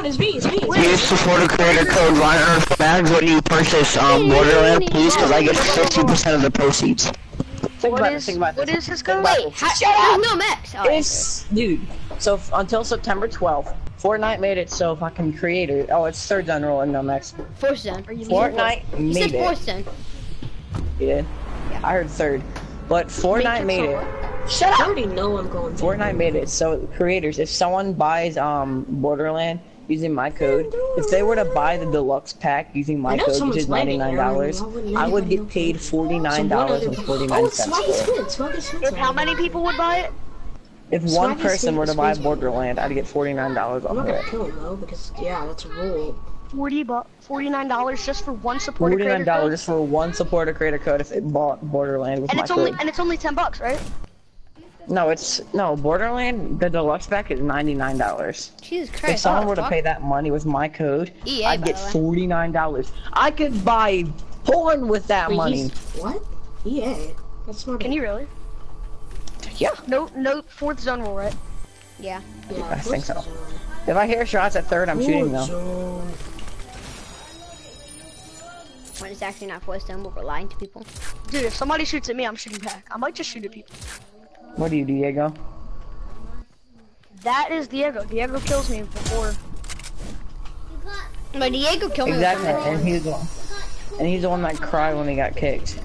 on, it's me, it's me. It's me. Use supporter creator code Ryan Bags when you purchase um Borderland, please, because I get 50% of the proceeds. Think What about is this, think about this. is his code? Wait, this. how, Shut there's up. no max. Oh, It's, dude, so f- until September 12th, Fortnite made it so fucking creator, oh, it's third gen rule and no max. fourth gen. Fortnite You said made fourth it. gen. You did? I heard third. But Fortnite made it. Shut up. I already know I'm going to. Fortnite made it so creators, if someone buys um Borderland using my code, if they were to buy the deluxe pack using my code, which is landing ninety there, nine I dollars, I would get paid forty nine Some one dollars other- and forty nine it's cents. Smuggy for it. Squid, Smuggy Squid. If how many people would buy it? If one Smuggy person were to buy Borderland, I'd get forty nine dollars I'm off not of it. kill him though, because yeah, that's a rule. 40 bu $49 just for one supporter Forty nine dollars just for one supporter creator code if it bought Borderland with And my it's only code. and it's only 10 bucks, right? No, it's no Borderland. The deluxe pack is ninety nine dollars. Jesus Christ. If someone were to pay that money with my code, EA, I'd get forty nine dollars. I could buy porn with that Wait, money. What? Yeah. That's not. Can you really? Yeah, No, no fourth zone rule, right? Yeah. Yeah, I think so. zone. if I hear shots at third, I'm shooting Fourth though. zone. When it's actually not fourth gen, but we're lying to people. Dude, if somebody shoots at me, I'm shooting back. I might just shoot at people. What do you, Diego? That is Diego. Diego kills me before. But Diego killed me Exactly, and he's the one, and he's the one that cried when he got kicked.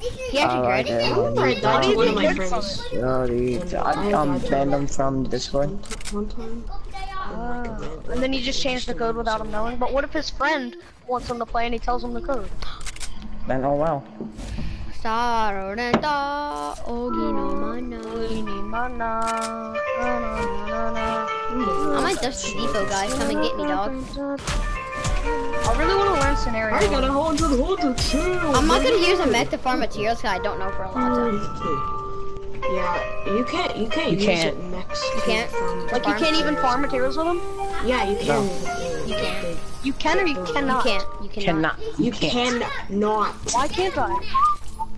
He actually I like cried. it. I remember I died to one of my friends Sorry, And I I um banned him from the Discord. one, t- one. And then he just changed the code without him knowing. But what if his friend wants him to play and he tells him the code? Then oh well. Sarorenta, ogi no mana. Mana, na, na, na, na. I might dust the depot, guys. Come and get me, dog. I really want to learn scenario. I got a hundred, hundred, chill. I'm not gonna use a mech to farm materials because I don't know for a long time. Yeah, you can't. You can't You use can't. it next. You can't? From, Like you can't even farm materials with them. yeah, you can. You can't. You can or you You cannot. can't. You cannot. Cannot. You can not. Why can't I?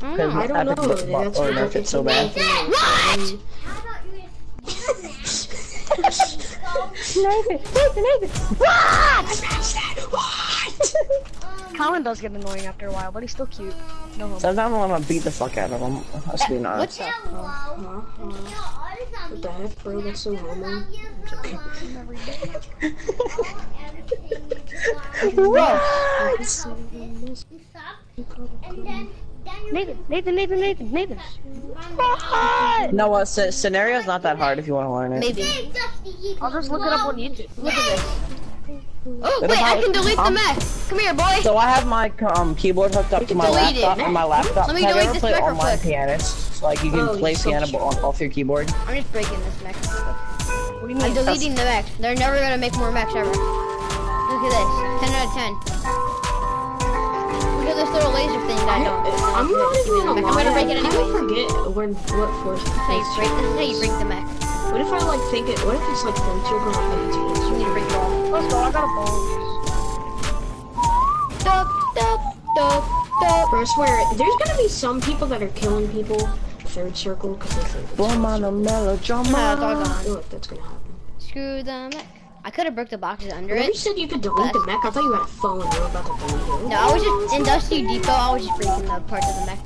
I don't know. I don't know. Epic That's or what nerf it so bad. What? Colin does get annoying after a while, but he's still cute. No homo. Sometimes I want to beat the fuck out of him. Let's be honest. What's up? What oh, uh, the heck, bro? That's so homo. I'm joking. Nathan, Nathan, Nathan, Nathan, Nathan. No, what? Uh, scenario's not that hard if you want to learn it. Maybe. I'll just look it up on YouTube. Look at this. Oh, wait, I about- can delete the um, mech. Come here, boy. So I have my um keyboard hooked up to my delete it. laptop, and my laptop. Let me delete this played real online quick. pianist? Like you can Oh, play you so piano cute. off, off your keyboard. I'm just breaking this mech. What do you I'm mean? deleting the mech. They're never gonna make more mechs ever. Look at this. 10 out of 10. Laser thing that I don't. I'm not even gonna I'm gonna break it anyway. I anyway. forget when what force. This is how you break. This is how you break the mech. What if I like think it? What if it's like force circle? and I think it's force You need to break it all. Let's go. I got a ball. Dup, dup, dup, dup. Bro, I swear, there's gonna be some people that are killing people third circle because they think it's Boom on a melodrama. I doggone. feel like that's gonna happen. Screw the mech. I could have broke the boxes under Whenever you said you could delete the mech, I thought you had a phone. You were about to delete it. No, I was just in Dusty Depot. I was just breaking the parts of the mech.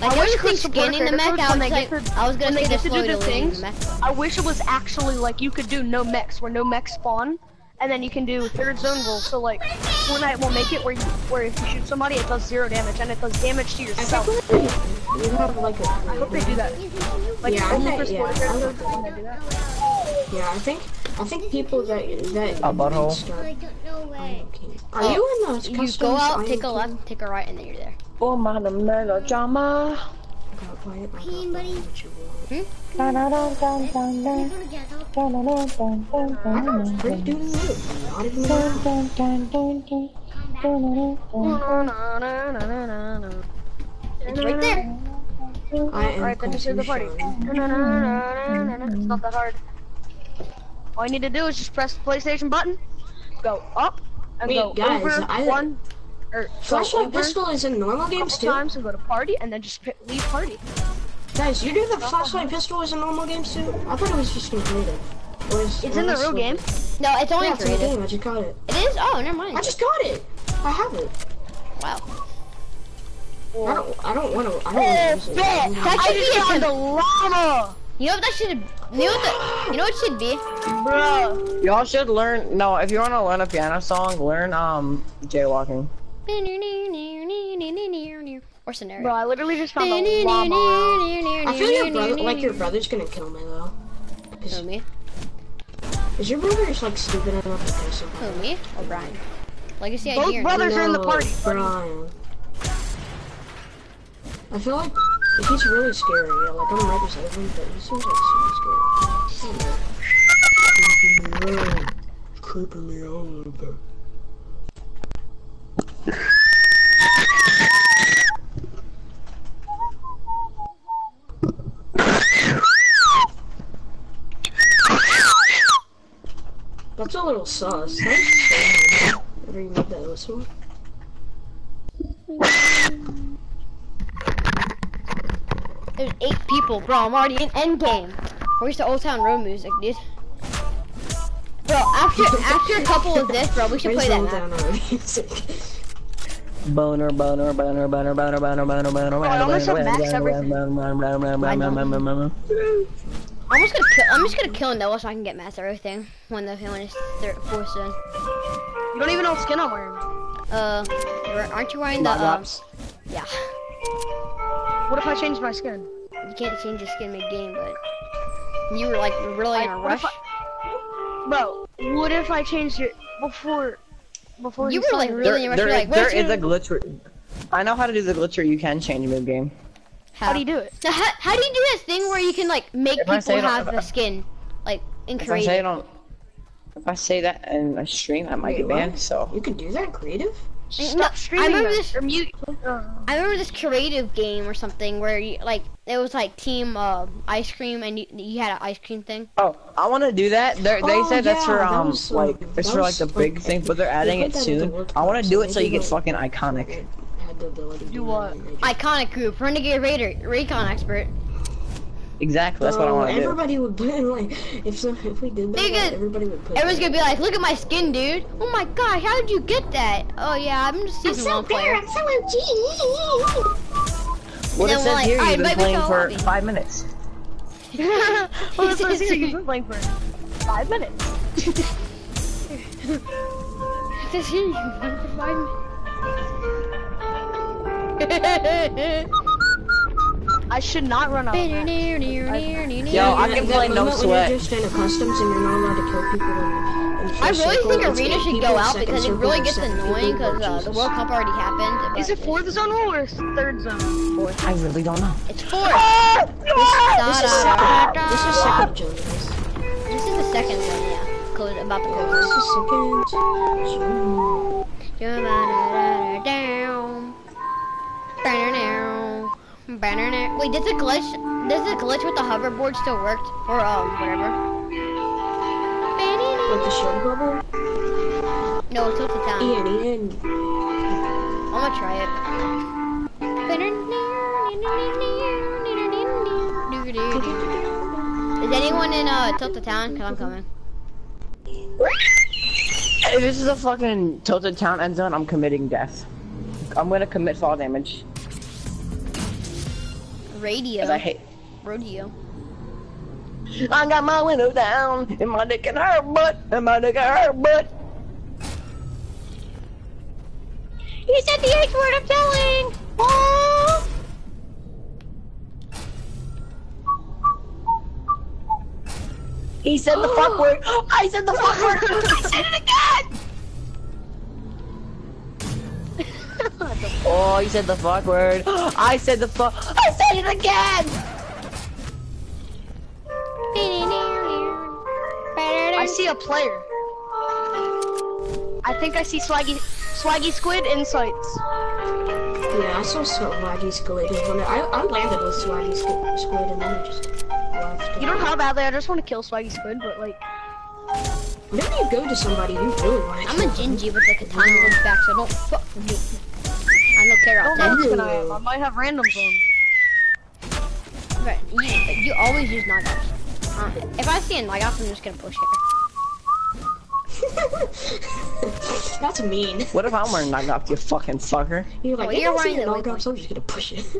Like I wish everything Chris supported scanning the mech, codes I when was they like, get to- I was gonna they say get the to do the things. the mech. I wish it was actually like you could do no mechs, where no mechs spawn, and then you can do third zone rules. So like Fortnite will make it where you, where if you shoot somebody, it does zero damage, and it does damage to I yourself. think you have like a. I hope they do that. Like Yeah, I only think- for yeah, sports I characters, hope when they do that. Yeah, I think I think people that that A butthole. start. Are Oh, you in those You go out, take a am left, take a right, and then you're there. Oh, Boom on a melodrama. God, why am I not doing what you want? Dun, dun, dun, dun, dun, dun. Dun, dun, dun, dun, dun, I dun, got great dude in you. Not even dun, around. dun, dun, dun, dun. Dun, dun, dun, dun. It's right there. I am Alright, then just do the party. It's not that hard. All you need to do is just press the PlayStation button, go up, and Wait, go guys, over I- one, or Flashlight pistol is in normal games too. times and go to party, and then just leave party. Guys, you do the flashlight pistol is in normal games too? I thought it was just in creative. Is- It's in the real game. No, it's only Yeah, in it's in the creative. game. I just got it. It is? Oh, never mind. I just got it. I have it. Wow. I don't. I don't want to. I don't want to use it. Bet. That I should be a the llama, You know what that should you know what the you know what should be? bro. Y'all should learn. No, if you want to learn a piano song, learn um jaywalking. Or scenario. Bro, I literally just found the llama. I feel your brother, like your brother's gonna kill me though. Who, Is, me? is your brother just like stupid enough to kill somebody? Who, me? Or Brian? Legacy Both ID or brothers are in the party. Brian. I feel like he's really scary. Yeah, like I'm right beside him, but he seems like super scary. Creeping me out. Creeping me out a little bit. That's a little sus. Thanks. Whatever you made that whistle. There's eight people, bro. I'm already in endgame. Where's the Old Town Road music, dude? Bro, after after a couple of this, bro, we should Where's play that Roll map. Down Our Music? Boner, boner, boner, boner, boner, boner, boner, boner, I almost have max boner, everything. boner, boner, boner, I boner, know. boner, boner. I'm just gonna kill. I'm just gonna kill Noah so I can get mass everything when the when it's third, fourth in. You don't even know what skin I'm wearing. Uh, you're- aren't you wearing the? Not Um, drops. yeah. What if I change my skin? You can't change your skin mid game, but you were like really in a Like, what if rush. Bro, what if I changed it before? Before You were like started? really in a rush. There, You're like, there where's is your- a glitch. Where, I know how to do the glitch where you can change mid game. How do you do it? Now, how, how do you do this thing where you can like make If people have the uh, skin, like in creative? If I say it creative? on, if I say that in a stream, I might Wait, get what? banned. So You can do that creative? Stop No, streaming. I remember them, this. Or mute. I remember this creative game or something where you like it was like team uh, ice cream and you, you had an ice cream thing. Oh, I want to do that. They're, they Oh, said that's for yeah, that um um, like it's for like the big like, thing, but they're adding put it soon. I want to do it so you get did, fucking iconic. Had the ability to Do what? and they just- Iconic group, Renegade Raider, Recon expert. Exactly, that's what I oh, Bro, want to do. Everybody would put like if some, if we did that, Nigga, like, everybody would put. Everyone's that. gonna be like, look at my skin, dude. Oh my god, how did you get that? Oh yeah, I'm just season one player. I'm so OG. What then it says like, here, alright, you've been maybe playing for lobby. five minutes. well, that's what I. You've been playing for five minutes. This is one for five I should not run out. of max. minutes. Yo, I can That play no sweat. You're just in a customs and you're not allowed to kill people. In, in I really circle, think it's Arena should go out because it really gets annoying because uh, the World Cup already happened. Is it fourth zone rule or third zone? I really don't know. It's fourth. This is second. This is second, Jonas. This is the second one, yeah. Close about the This is second. Wait, did the glitch? Does the glitch with the hoverboard still work? Or um, whatever. Like the shield bubble. No, it's tilted down. Ian, Ian. I'm gonna try it. Is anyone in uh Tilted Town? Cause I'm coming. If this is a fucking tilted town end zone, I'm committing death. I'm gonna commit fall damage. Radio. I hate. Rodeo. I got my window down, and my dick can hurt butt, and my dick can hurt butt. He said the H word I'm telling! Oh! He said the fuck oh. word. I said the fuck word. I said it again. Oh, you said the fuck word. I said the fuck. I said it again. I see a player. I think I see Swaggy Swaggy Squid Insights. Yeah, I saw Swaggy Squid. I, I landed with Swaggy Squ- Squid and then I just left. You don't know how badly I just want to kill Swaggy Squid, but like, Whenever you go to somebody, you really want to I'm a Gingy with the katana on his back, so don't fuck with me. I don't care I out don't know there. what's gonna happen. I might have randoms on. Right, you, you always use knockoffs. Uh, if I see a knockoff, I'm just gonna push here. That's mean. What if I'm wearing knockoff, you fucking fucker? You're like, Well, well, you're you're wearing wearing the the knockoffs, I'm just gonna push it.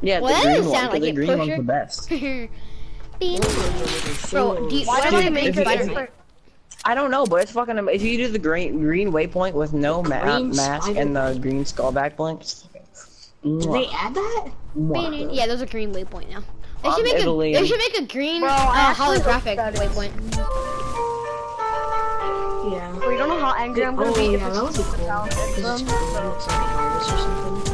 Yeah, Well, that the green doesn't one, like the it, green one's the best. Bro, do you, Why why did do they you make make if- it if- different? I don't know, but it's fucking. am- If you do the green green waypoint with no ma Green mask spider and the green skull back blink, it's. Did they add that? Mwah. Yeah, there's a green waypoint now. They Um, should make Italy a they should make a green Bro, uh, I actually hope holographic waypoint. Yeah. Well, you don't know how angry I'm gonna oh, be if yeah, it's that would cool. talented it's from, cool. It's like a virus or something.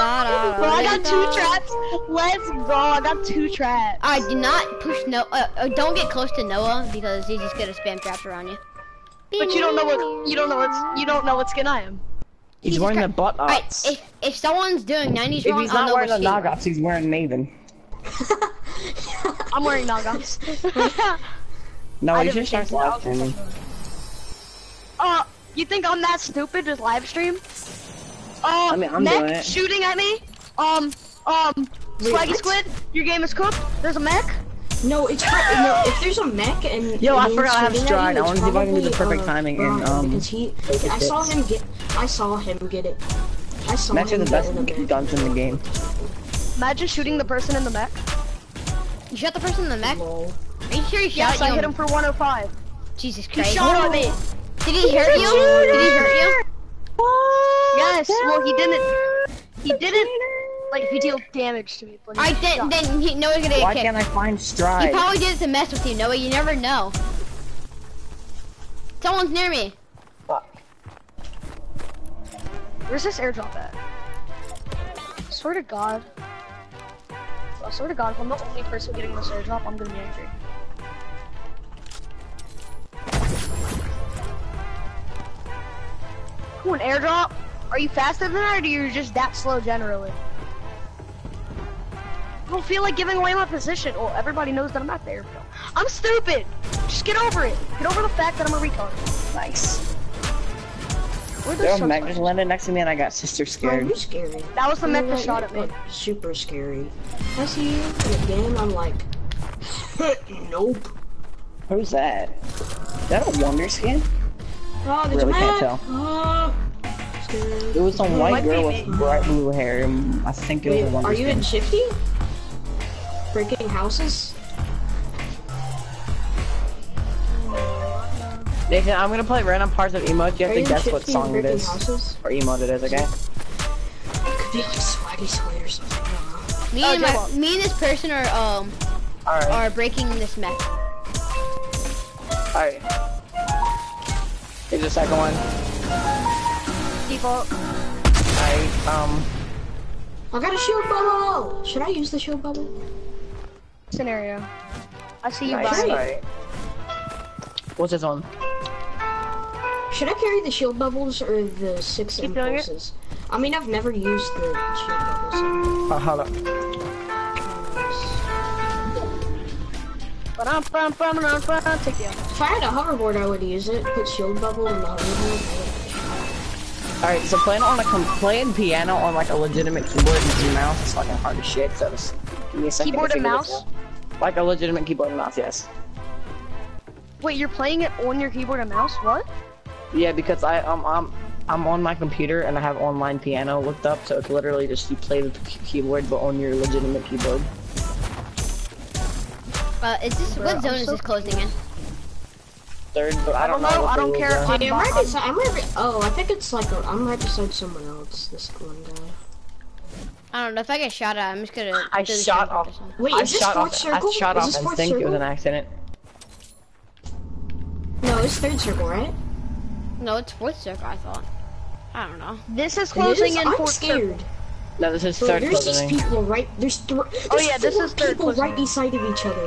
Bro, I got two traps. Let's go. I got two traps. Alright, do not push no. Uh, uh, don't get close to Noah because he's just gonna spam traps around you. But you don't know what you don't know what you don't know what skin I am. He's Jesus wearing the butt Alright, ups. if if someone's doing 90s If wrong, he's I'll not know wearing the what skin. knockoffs, he's wearing Maven. I'm wearing Nagas. No, I you didn't should start live streaming. Uh, you think I'm that stupid? Just live stream? Uh, I mean, I'm mech doing it. shooting at me. Um, um, Wait, Swaggy what? Squid, your game is cooked. There's a mech. No, it's pro- no. If there's a mech and Yo, I forgot I have he's shooting at stride. I wanna see if I can do the probably, perfect uh, timing and, um, because he, I saw him get, I saw him get it. I saw Mechs are him the get best in a mech. guns in the game. Imagine shooting the person in the mech. You shot the person in the mech? Lol. Are you sure you shot Yes, I hit him for 105. Jesus He Christ. shot at me. Did he hurt you? Did he hurt you? Yes. Well, he didn't. He didn't. Like, if he deal damage to me. But he Alright, then, shot. then he, Noah's gonna Why get can't kicked. I find stride? He probably did it to mess with you, Noah. You never know. Someone's near me. Fuck. Where's this airdrop at? Swear to God. I swear to God, if I'm the only person getting this airdrop, I'm gonna be angry. Ooh, an airdrop? Are you faster than that, or are you just that slow generally? I don't feel like giving away my position. Well, everybody knows that I'm at the airfield. I'm stupid! Just get over it. Get over the fact that I'm a retard. Nice. Where'd There a mech just landed next to me and I got sister Oh, scared. you're scary. That was the mech that shot at me. Super scary. I see you in the game. I'm like, nope. Who's that? Is that a wonder skin? Oh, there's Really a can't tell. Scared. It was some It white girl with bright blue hair. I think it was Wait, a wonder are you skin. in Shifty? Breaking houses? Nathan, I'm gonna play random parts of emote. You Are have to you guess what song it is Breaking Houses? or emote it is. Okay? Could be like Swaggy Squid or something. I don't know. Me Oh, and my, J-Lo. me and this person are um All right. are breaking this mech. All right. Here's the second one. Default. I um. I got a shield bubble! Should I use the shield bubble? Scenario. I see you, Nice. buddy. What's this one? Should I carry the shield bubbles or the six Keep impulses? I mean, I've never used the shield bubbles. Uh, hold up. If I had a hoverboard, I would use it. Put shield bubble in the hoverboard. All right. So playing on a playing piano on like a legitimate keyboard and mouse is fucking hard as shit. So just give me a second. Keyboard and mouse? Like a legitimate keyboard and mouse, yes. Wait, you're playing it on your keyboard and mouse? What? Yeah, because I um I'm I'm on my computer and I have online piano looked up, so it's literally just you play the keyboard but on your legitimate keyboard. Uh, is this Bro, what I'm zone is so this closing in? Third, but I don't, don't know, what I don't care. are. I'm- Hey, I'm right beside. I'm right. Be- oh, I think it's like a, I'm right beside someone else. This one guy. I don't know. If I get shot at, I'm just gonna. I shot off. person. Wait, I is this shot fourth off. circle? I shot Is off this fourth instinct. It was an accident. No, it's third circle, right? No, it's fourth circle. I thought. I don't know. This is It closing is? in I'm fourth scared. circle. No, this is Bro, third there's these people right. There's three. Oh, yeah, this is third people closing. right beside of each other.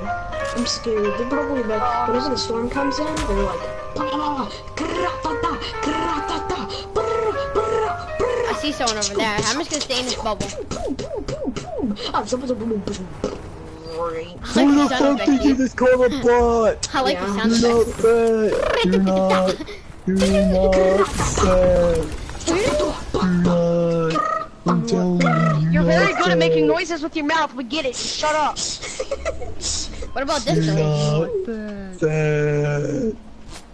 I'm scared. They're probably about. Whenever the storm comes in, they're like. "Pa, pa, pa, kra-ta-ta, kra-ta-ta, brr, brr, brr." I see someone over there. I'm just gonna stay in this bubble. Ah, like the sound effect. dude. just call a bot? I like Yeah. the sound effect. fat. You're not. You're not fat. You're. I'm telling you, You're very good at making noises with your mouth. We get it. Just shut up. What about this village?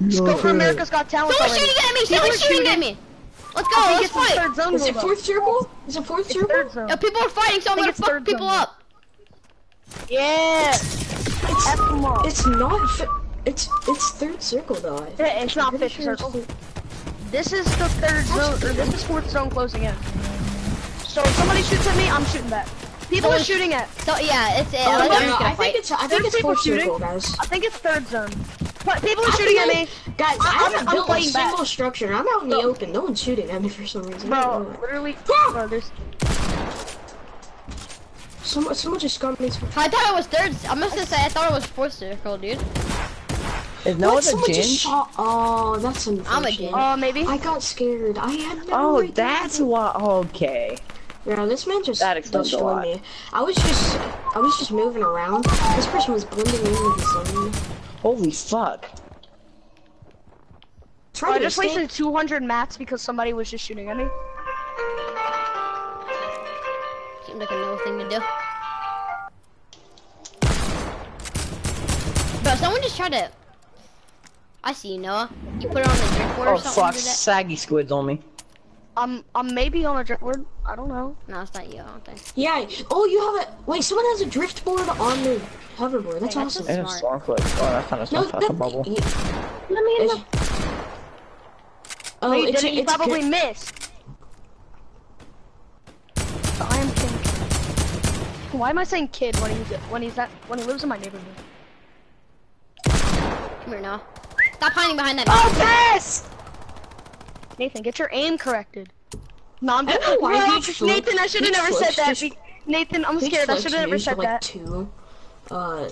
Just go for America's Got Talent Someone's shooting at me! People Someone's shooting at me! Let's go, think let's fight! third zone Is it fourth circle? Is it fourth circle? Third zone. Yo, people are fighting, so I'm gonna fuck people zone. up. Yeah. F them up. It's not. It's it's third circle though. Yeah, It's not fifth sure circle. This is the third zone, or this is fourth zone closing in. So if somebody shoots at me, I'm shooting back. People are shooting at. So yeah, it's uh, Oh, like, no, I'm no, I think it's I think There's it's people fourth shooting. circle, guys. I think it's third zone. But people are I shooting at think me. Guys, I, I- I'm- haven't I'm built a fighting back. single structure. I'm out in the Bro. open. No one's shooting at me for some reason. I Bro, why. literally, bro, there's Someone, someone just got me. I thought it was third. I must have said I thought it was fourth circle, dude. Is no What? one a Someone just shot. Oh, that's unfortunate. I'm a ginge. uh maybe. I got scared. I had no Oh, idea. that's why. Okay. Yeah, this man just That explains a destroyed lot. me. I was just, I was just moving around. This person was blending in with the sun. Holy fuck. Try I just escape. wasted 200 mats because somebody was just shooting at me. Seems like a no thing to do. Bro, someone just tried to. I see you, Noah. You put it on the driftboard Oh or something. Oh fuck, saggy squid's on me. I'm, I'm maybe on a driftboard. I don't know. No, it's not you. I don't think. Yeah. Oh, you have a. Wait, someone has a drift board on their hoverboard. That's Hey, that's awesome. a- It's a Smart. stormcloak. Oh, that kind of No, sounds like a bubble. yeah, Let me in the. oh, No, you it's. You it's probably good. missed. I am king. Why am I saying kid when he's when he's at when he lives in my neighborhood? Come here, now. Stop hiding behind that. Oh yes! Nathan, get your aim corrected. No, I'm I why Bro, huge flip- Nathan, I should have never said that. just- Nathan, I'm scared. I should have never said like that. two. Uh,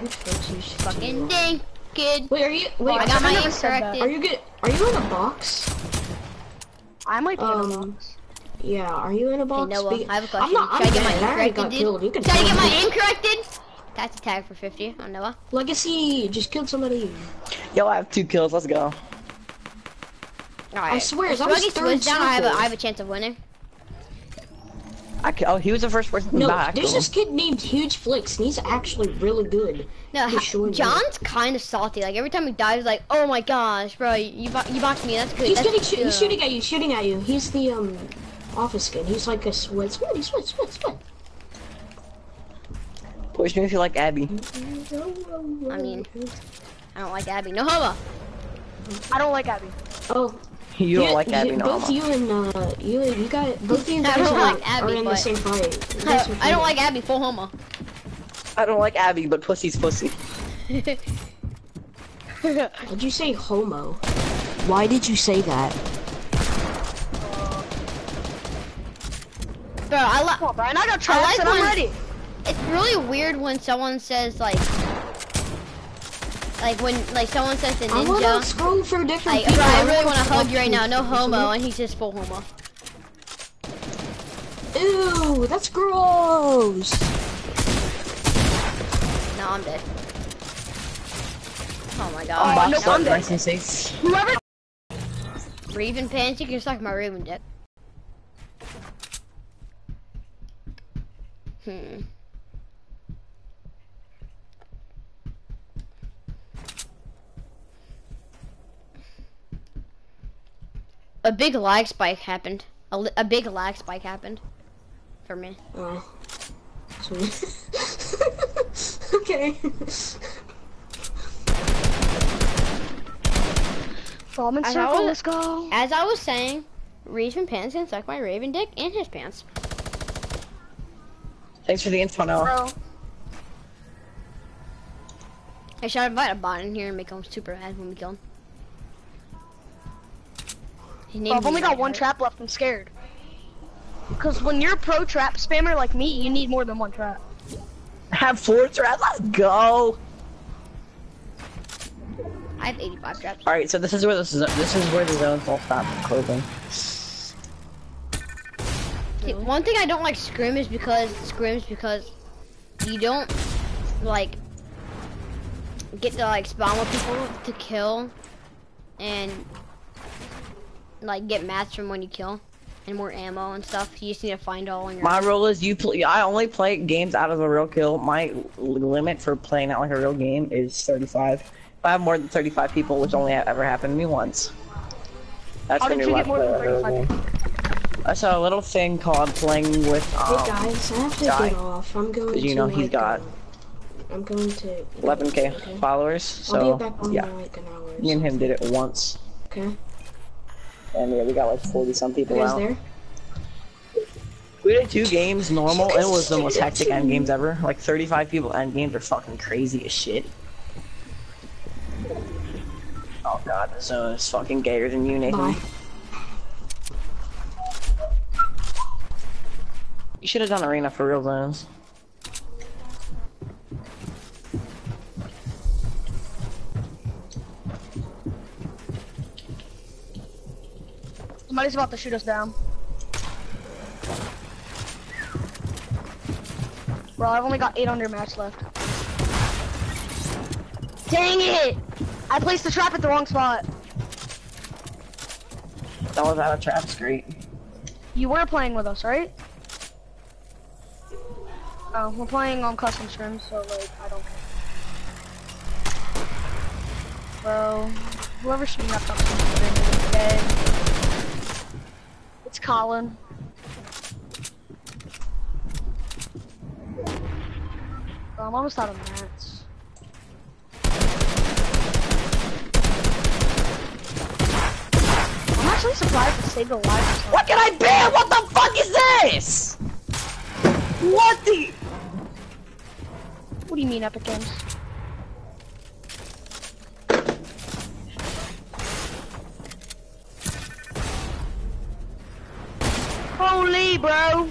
huge Fucking dang, kid. Wait, are you? Wait, I got should've my aim corrected. Are you good? Are you in a box? I might be in a Um, box. Yeah. Are you in a Hey, box? Noah, I have a I'm question. not. I'm Should I get my aim I corrected, got dude? killed. You can Should I tell get my me. aim corrected? That's a tag for 50 on Noah. Legacy just killed somebody. Yo, I have two kills. Let's go. Alright. swear, if that was Swaggy third down, I have, a, have a chance of winning. I ki- oh, he was the first person No, back. there's this kid named Huge Flicks, and he's actually really good. No, He ha- John's kind of salty. Like every time he dies, he's like, "Oh my gosh, bro, you bo- you boxed me. That's good." He's That's getting shoo- good." he's shooting at you, shooting at you. He's the um office kid. He's like a sweat, sweat, sweat, sweat, sweat. Push me if you like Abby. I mean, I don't like Abby. No homo. I don't like Abby. oh, You don't you- like Abby, you, no. both homo. you and uh you you got both of you I guys don't are, like Abby, are in the same fight. I, I don't like Abby. Full homo. I don't like Abby, but pussy's pussy. Did you say homo? Why did you say that? Bro, I like. Come on, Brian. I got traps like and I'm ready. It's really weird when someone says like, like when like someone says the ninja. I wanna ninja. scroll for different Like, people. bro, I really wanna hug you right now. No homo, and he's just full homo. Ew, that's gross. No, I'm dead. Oh my Oh, god. no, Boxed I'm up, dead. nice and safe. Whoever. Raven pants, you can suck my Raven dick. Hmm. A big lag spike happened. A, li- a big lag spike happened. For me. Oh. Sweet. okay. Bomb circle. know. Let's go. As I was saying, Raven pants can suck my Raven dick and his pants. Thanks for the info, Noah. Bro. I should invite a bot in here and make him super mad when we kill him. His Bro, I've only got one trap left. I'm scared. Because when you're a pro trap spammer like me, you need more than one trap. Have four traps. Let's go. I have 85 traps. All right, so this is where this is. This is where the zones will stop closing. See, one thing I don't like Scrim is because Scrim's because you don't like get to like spawn with people to kill and like get mats from when you kill. and more ammo and stuff. You just need to find all in your. My rule is you play. I only play games out of a real kill. My l- limit for playing out like a real game is 35. If I have more than 35 people, which only ever happened to me once, that's How gonna did be you what get more I than play out of a real 35 game. I saw a little thing called playing with. Hey Um, guys, I have to die. get off. I'm going you to know he's like, got I'm going to 11k Okay. followers, I'll so be back on yeah, like an hour. me and him did it once, Okay. And yeah, we got like 40 some people guys out. there? We did two games normal. It was the most hectic end games ever. Like 35 people end games are fucking crazy as shit. Oh god, this zone is fucking gayer than you, Nathan. Bye. You should have done arena for real zones. Somebody's about to shoot us down. Bro, I've only got 800 match left. Dang it! I placed the trap at the wrong spot. That was out of traps, great. You were playing with us, right? Oh, we're playing on custom scrims, so like, I don't care. Bro, whoever's shooting that custom scrim is dead. It's Colin. Bro, I'm almost out of mats. I'm actually surprised it saved a life. What can I ban? What the fuck is this? What the? What do you mean, Epic Games? Holy, bro!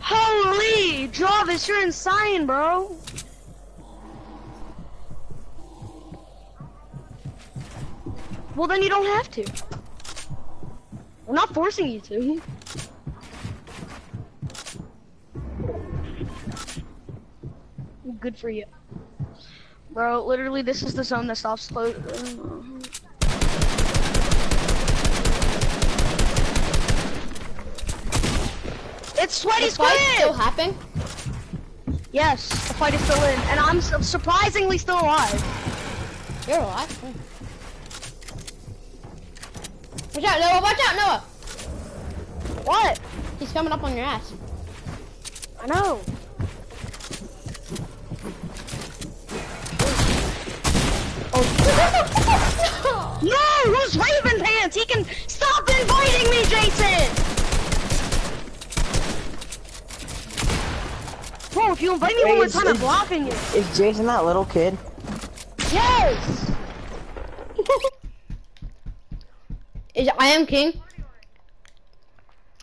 Holy! Jarvis, you're insane, bro! Well, then you don't have to. We're not forcing you to. Good for you. Bro, literally, this is the zone that stops slow. Sweaty The fight still happening? Yes, the fight is still in, and I'm surprisingly still alive. You're alive. Hmm. Watch out, Noah! Watch out, Noah! What? He's coming up on your ass. I know. Oh. No, who's Raven Pants? He can stop inviting me, Jason! Bro, if you invite me one more Wait, time, I'm is- blocking you. Is Jason that little kid? Yes! Is I am king?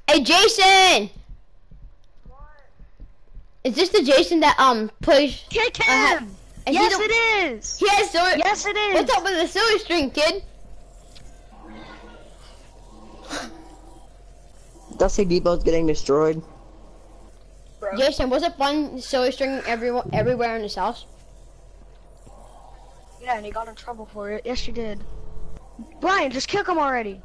Hey, Jason! Is this the Jason that um plays? Kick Uh, ha- him! is he yes, the- it is! He has silver. Yes, it is! What's up with the silver string, kid? Dusty Depot's getting destroyed. Jason, was it fun silver stringing everyone everywhere in this house? Yeah, and he got in trouble for it. Yes, you did. Brian, just kick him already.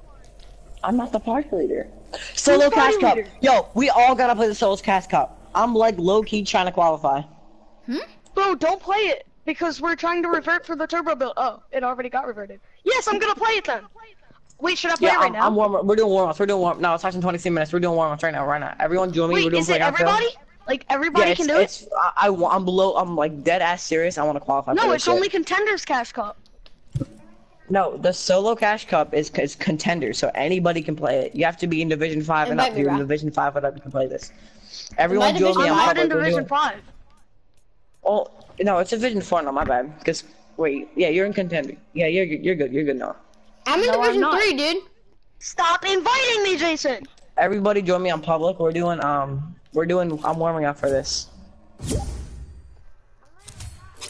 I'm not the party leader. Solo party Cash Cup. Yo, we all gotta play the Solo Cash Cup. I'm like low key trying to qualify. Hmm? Bro, don't play it because we're trying to revert for the turbo build. Oh, it already got reverted. Yes, I'm gonna play it then. Wait, should I play Yeah, it right I'm, now? I'm warm. We're doing warm ups. We're doing warm. No, it's actually 23 minutes. We're doing warm ups right now. Right now. Everyone join me. Wait, we're doing is it play after. Everybody? Like everybody Yeah, can do it? it's, I, I, I'm below. I'm like dead ass serious. I want to qualify. No, this it's shit. only contenders cash cup. No, the solo cash cup is is contender, so anybody can play it. You have to be in Division Five and Invite up. me, If you're in Division Five and up, you can play this. Everyone Invite join me. I'm I'm not in Division doing- Five. Oh no, it's Division Four. No, my bad. Because wait, yeah, you're in contender. Yeah, you're good- you're good. You're good now. I'm in No, I'm Division. Three, dude. Stop inviting me, Jason. Everybody join me on public. We're doing um, we're doing. I'm warming up for this.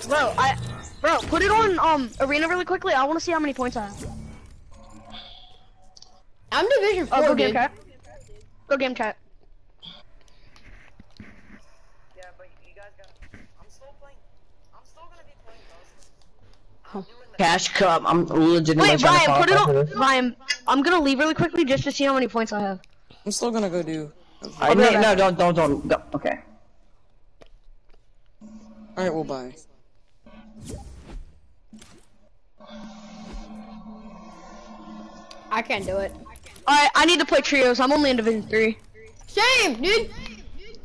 Bro, I, bro, put it on um arena really quickly. I want to see how many points I have. I'm Division Oh, Four, go game dude. chat. Go game chat. Yeah, but you guys got. I'm still playing. I'm still gonna be playing Oh. Cash Cup. I'm legitimately Wait, Ryan, to put it on. Ryan, I'm gonna leave really quickly just to see how many points I have. I'm still gonna go do. Alright, be right no, no, back. don't, don't, don't. Go. Okay. Alright, we'll buy. I can't do it. Alright, I need to play trios. I'm only in Division 3. Same, dude.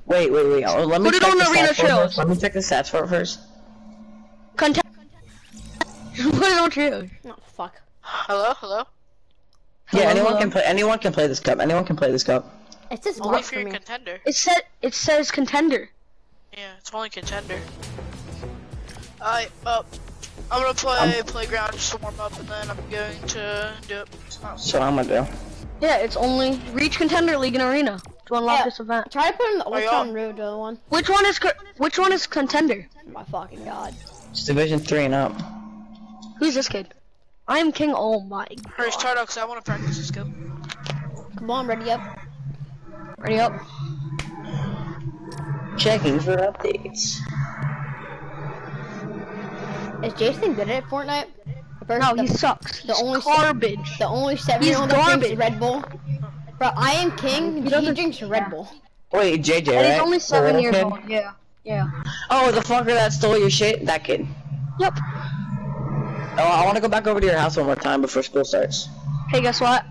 Wait, wait, wait. Oh, let me Put it check on the the arena stats for it shows. first. Let me check the stats for it first. Content. Put it on trios. Oh fuck. Hello, hello. Yeah, Hello, anyone hello. can play. Anyone can play this cup. Anyone can play this cup. It's says Only work if for me. contender. It said it says contender. Yeah, it's only contender. I up. I'm gonna play playground just to warm up, and then I'm going to do it. So I'm gonna do. Yeah, it's only reach contender league and arena to unlock Yeah. this event. Try to put in the Old Are Town y'all- Road uh, one. Which one is which one is contender? My fucking god. It's Division three and up. Who's this kid? I am king. Oh my. Hurry, start out, cause I want to practice this go. Come on, ready up. Ready up. Checking for updates. Is Jason good at Fortnite? The person- No, the, he sucks. the He's only- garbage. the only seven-year-old that drinks Red Bull. Bro, I am king. He, doesn't- drinks Red Bull. Wait, JJ, And right? he's only The seven years kid? old. Yeah. Yeah. Oh, the fucker that stole your shit? That kid. Yep. Oh, I want to go back over to your house one more time before school starts. Hey, guess what?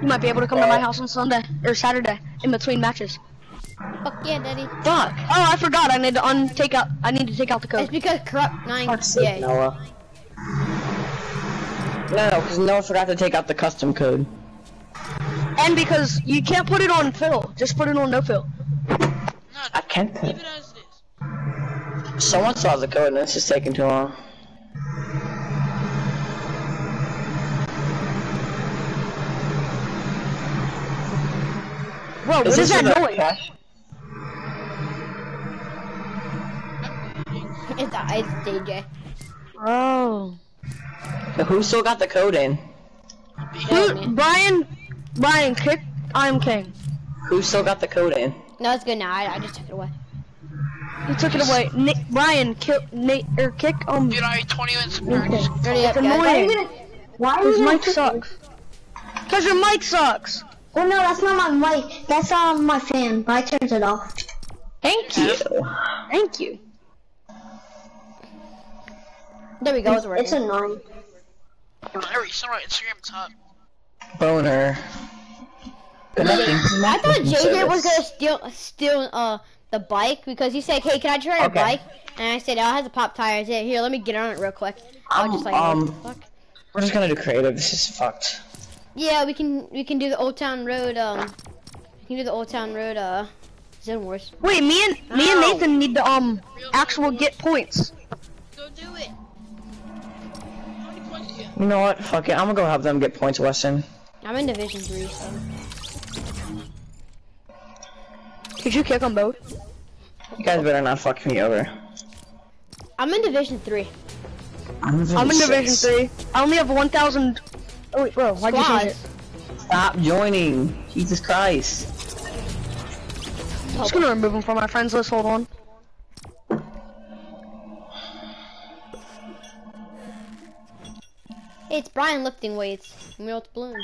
You might be able to come to my house on Sunday or Saturday in between matches. Fuck yeah, daddy. Fuck. Oh, I forgot. I need to un take out. I need to take out the code. It's because corrupt nine. Fuck's sake, Noah. No, no, because Noah forgot to take out the custom code. And because you can't put it on fill, just put it on no fill. No, I can't put leave it. it as it is. Someone saw the code and it's just taking too long. Bro, what Is is this that noise? cash? It's, uh, it's DJ. Oh. Who still got the code in? Yeah, man. Brian, Brian, kick. I'm king. Who still got the code in? No, it's good now. I, I just took it away. He took it away. Nick, Brian, kill Nate or kick. Um, Dude, I 20 minutes. Okay. Ready up, it's guys. annoying. Why are His you mic gonna sucks. Cause your mic sucks. Well, no, that's not my mic. That's um my fan. but I turned it off. Thank you. Thank you. There we go. It's It's working. annoying. Hurry, send my Instagram top. Boner. I thought networking JJ was gonna steal steal uh the bike because he said, "Hey, can I try your Okay. bike?" And I said, "Oh, it has a pop tire." I said, "Here, let me get on it real quick." I was just like, Um, what the fuck? We're just gonna do creative. This is fucked. Yeah, we can we can do the Old Town Road. Um, we can do the Old Town Road. Uh, Zone Wars. Wait, me and me and Nathan need to um actual get points. Go do it. How many points you know what? Fuck it. I'm gonna go have them get points, Weston. I'm in Division Three, so Could you kick them both? You guys better not fuck me over. I'm in Division Three. I'm in, I'm in Division. Three. I only have 1,000. Oh wait, bro, why'd you change it? Stop joining. Jesus Christ. I'm just gonna remove him from my friends list. Hold on. Hey, it's Brian lifting weights. Milt Bloom.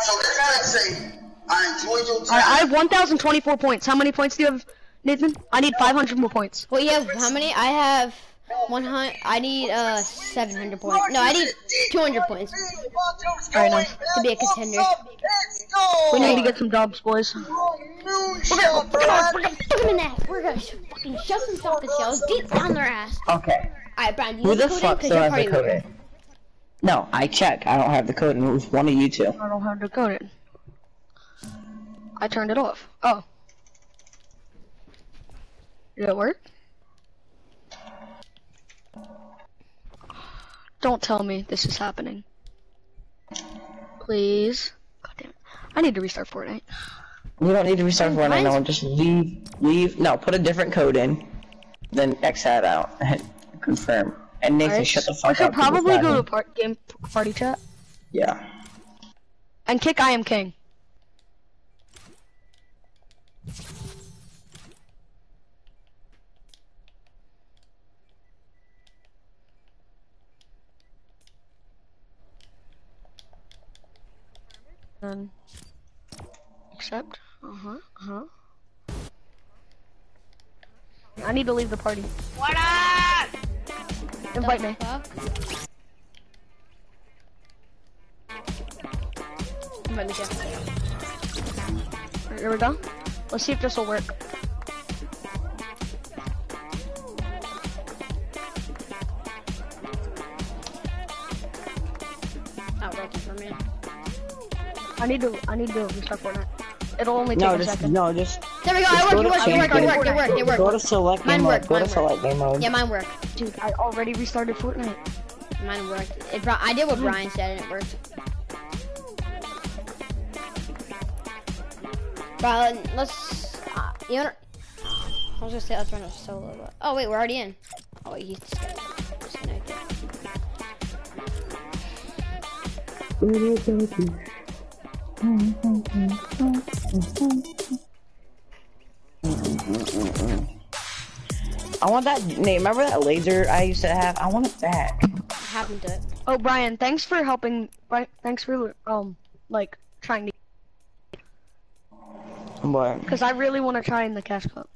So this man say, I enjoy your Alright, I have 1,024 points. How many points do you have, Nathan? I need 500 more points. Well, you have how many? I have 100. I need uh 700 points. No, I need 200 points Alright, nice. to be a contender. We need to get some dubs, boys. We're gonna, we're gonna, we're gonna fuck them in the ass. We're gonna sh- fucking shove some socket shells deep down their ass. Okay. Alright, Brian, do you Who the the code fuck in? still Cause has you're the code in? No, I check. I don't have the code, and it was one of you two. I don't have to code it. I turned it off. Oh. Did it work? Don't tell me this is happening. Please. God damn it. I need to restart Fortnite. You don't need to restart Mine's- Fortnite. No, just leave. Leave. No, put a different code in. Then X that out. and Confirm. And Nathan, Alright. shut the fuck up. fuck should probably go to part game party chat Yeah. and kick I am king. Then accept. Uh huh. Uh huh. I need to leave the party. What up? Invite me. Fuck. Invite me, Jeff. Alright, here we go. Let's see if this will work. Not working for me. I need to. I need to restart Fortnite. It'll only take No, a just second. no, just There we go. Just It worked. It worked. It worked. It worked. It worked. It worked. go to select Mine game mode. worked, Go to mine select game mode. Yeah, mine worked. Dude, I already restarted Fortnite. Mine worked. It, Bri- I did what Brian said and it worked. But let's. Uh, you know, I was gonna say let's run a solo. But, oh wait, we're already in. Oh wait, he's disconnected. I want that name. Remember that laser I used to have? I want it back. What happened to it? Oh, Brian, thanks for helping. Thanks for um, like trying to, But because I really want to try in the cash cup.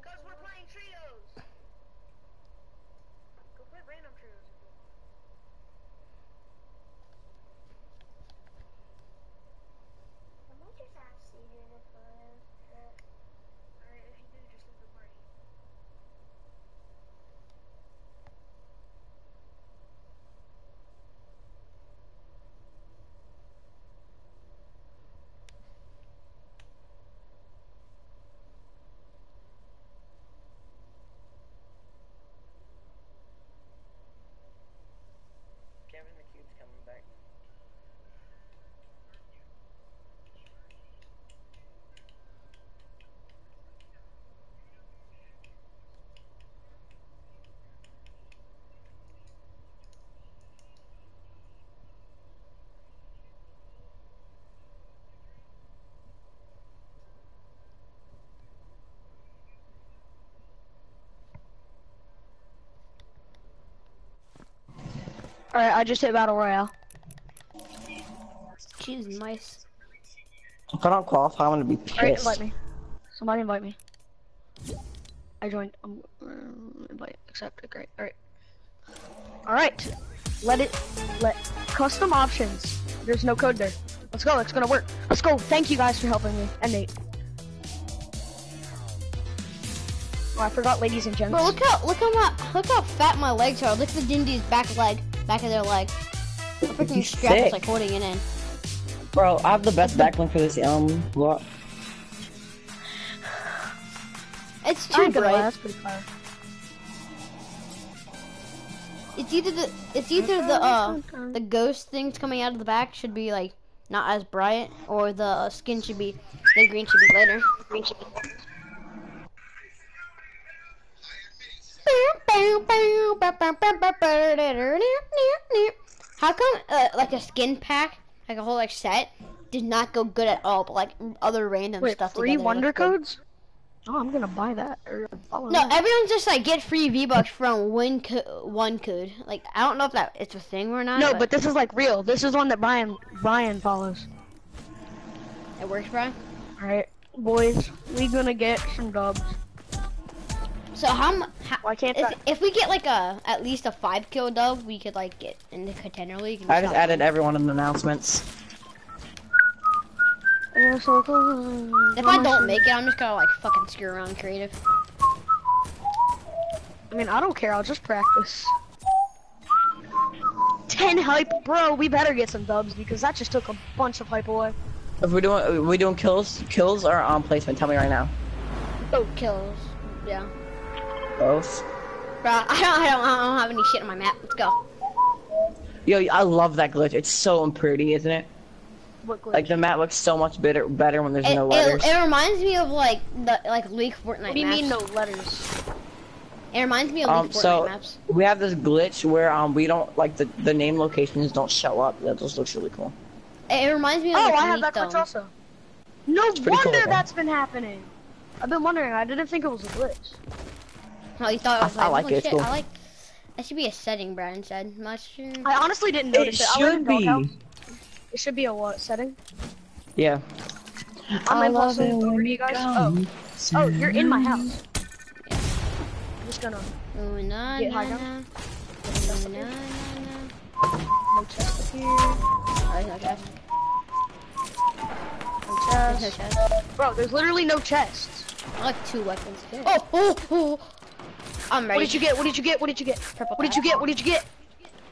Because we're playing trios. Go play random trios. Alright, if you do, just leave the party. Kevin the Cube's coming back. Alright, I just hit Battle Royale. She's nice. If I don't qualify, I'm gonna be Alright, pissed. invite me. Somebody invite me. I joined. Um, uh, invite, accepted. Great. Alright. Alright. Let it. Let custom options. There's no code there. Let's go. It's gonna work. Let's go. Thank you guys for helping me. And Nate. Oh, I forgot, ladies and gents. Bro, look how look how my, look how fat my legs are. Look at the Dindy's back leg, back of their leg. The freaking He's strap is sick. like holding it in. Bro, I have the best backlink for this um block. It's too ain't gonna lie, bright. that's pretty fire. It's either the it's either the uh the ghost things coming out of the back should be like not as bright, or the uh, skin should be the green should be lighter. Green should be. How come uh, like a skin pack, like a whole like set, did not go good at all, but like other random Wait, stuff free wonder codes? Oh, I'm gonna buy that. Or No, that. everyone's just like get free V Bucks from one co- one code. Like I don't know if that it's a thing or not. No, but this is like real. This is one that Brian Brian follows. it works, Brian. Alright, boys, we gonna get some dubs. So how mu- how, Why can't if, that? if we get like a at least a five kill dub, we could like get in the contender league. and I just stop. added everyone in the announcements. If I don't make it, I'm just gonna like fucking screw around creative. I mean, I don't care. I'll just practice. Ten hype, bro. We better get some dubs because that just took a bunch of hype away. If we're doing, are we doing kills, kills or on placement? Tell me right now. Oh, kills. Yeah. Both. Bro, I don't, I don't, I don't have any shit on my map. Let's go. Yo, I love that glitch. It's so pretty, isn't it? What glitch? Like the map looks so much better, better when there's It, no letters. it reminds me of like the like League Fortnite what do you maps. mean no letters? It reminds me of Um, League Fortnite so maps. we have this glitch where um we don't like the the name locations don't show up. That just looks really cool. It, it reminds me of Oh, like I have that glitch Dome. also. No pretty cool, wonder though. that's been happening. I've been wondering. I didn't think it was a glitch. Oh, you thought it was I- I like, like oh, it, shit, cool. I like. That should be a setting, Brandon said. Mushroom. I honestly didn't notice it. I live in should be. Doghouse. It should be a what setting? Yeah. I'm impulsing over to you guys. Oh, oh, you're in my house. I'm just gonna Ooh, na, Get na, high na. Ooh, na, na, na. no chest up here. Oh, there's no chest. No There's no chest. chest. Bro, there's literally no chests. I like two weapons. Oh, oh, oh. I'm ready. What did you get? What did you get? What did you get? Purple What did you get? What did you get?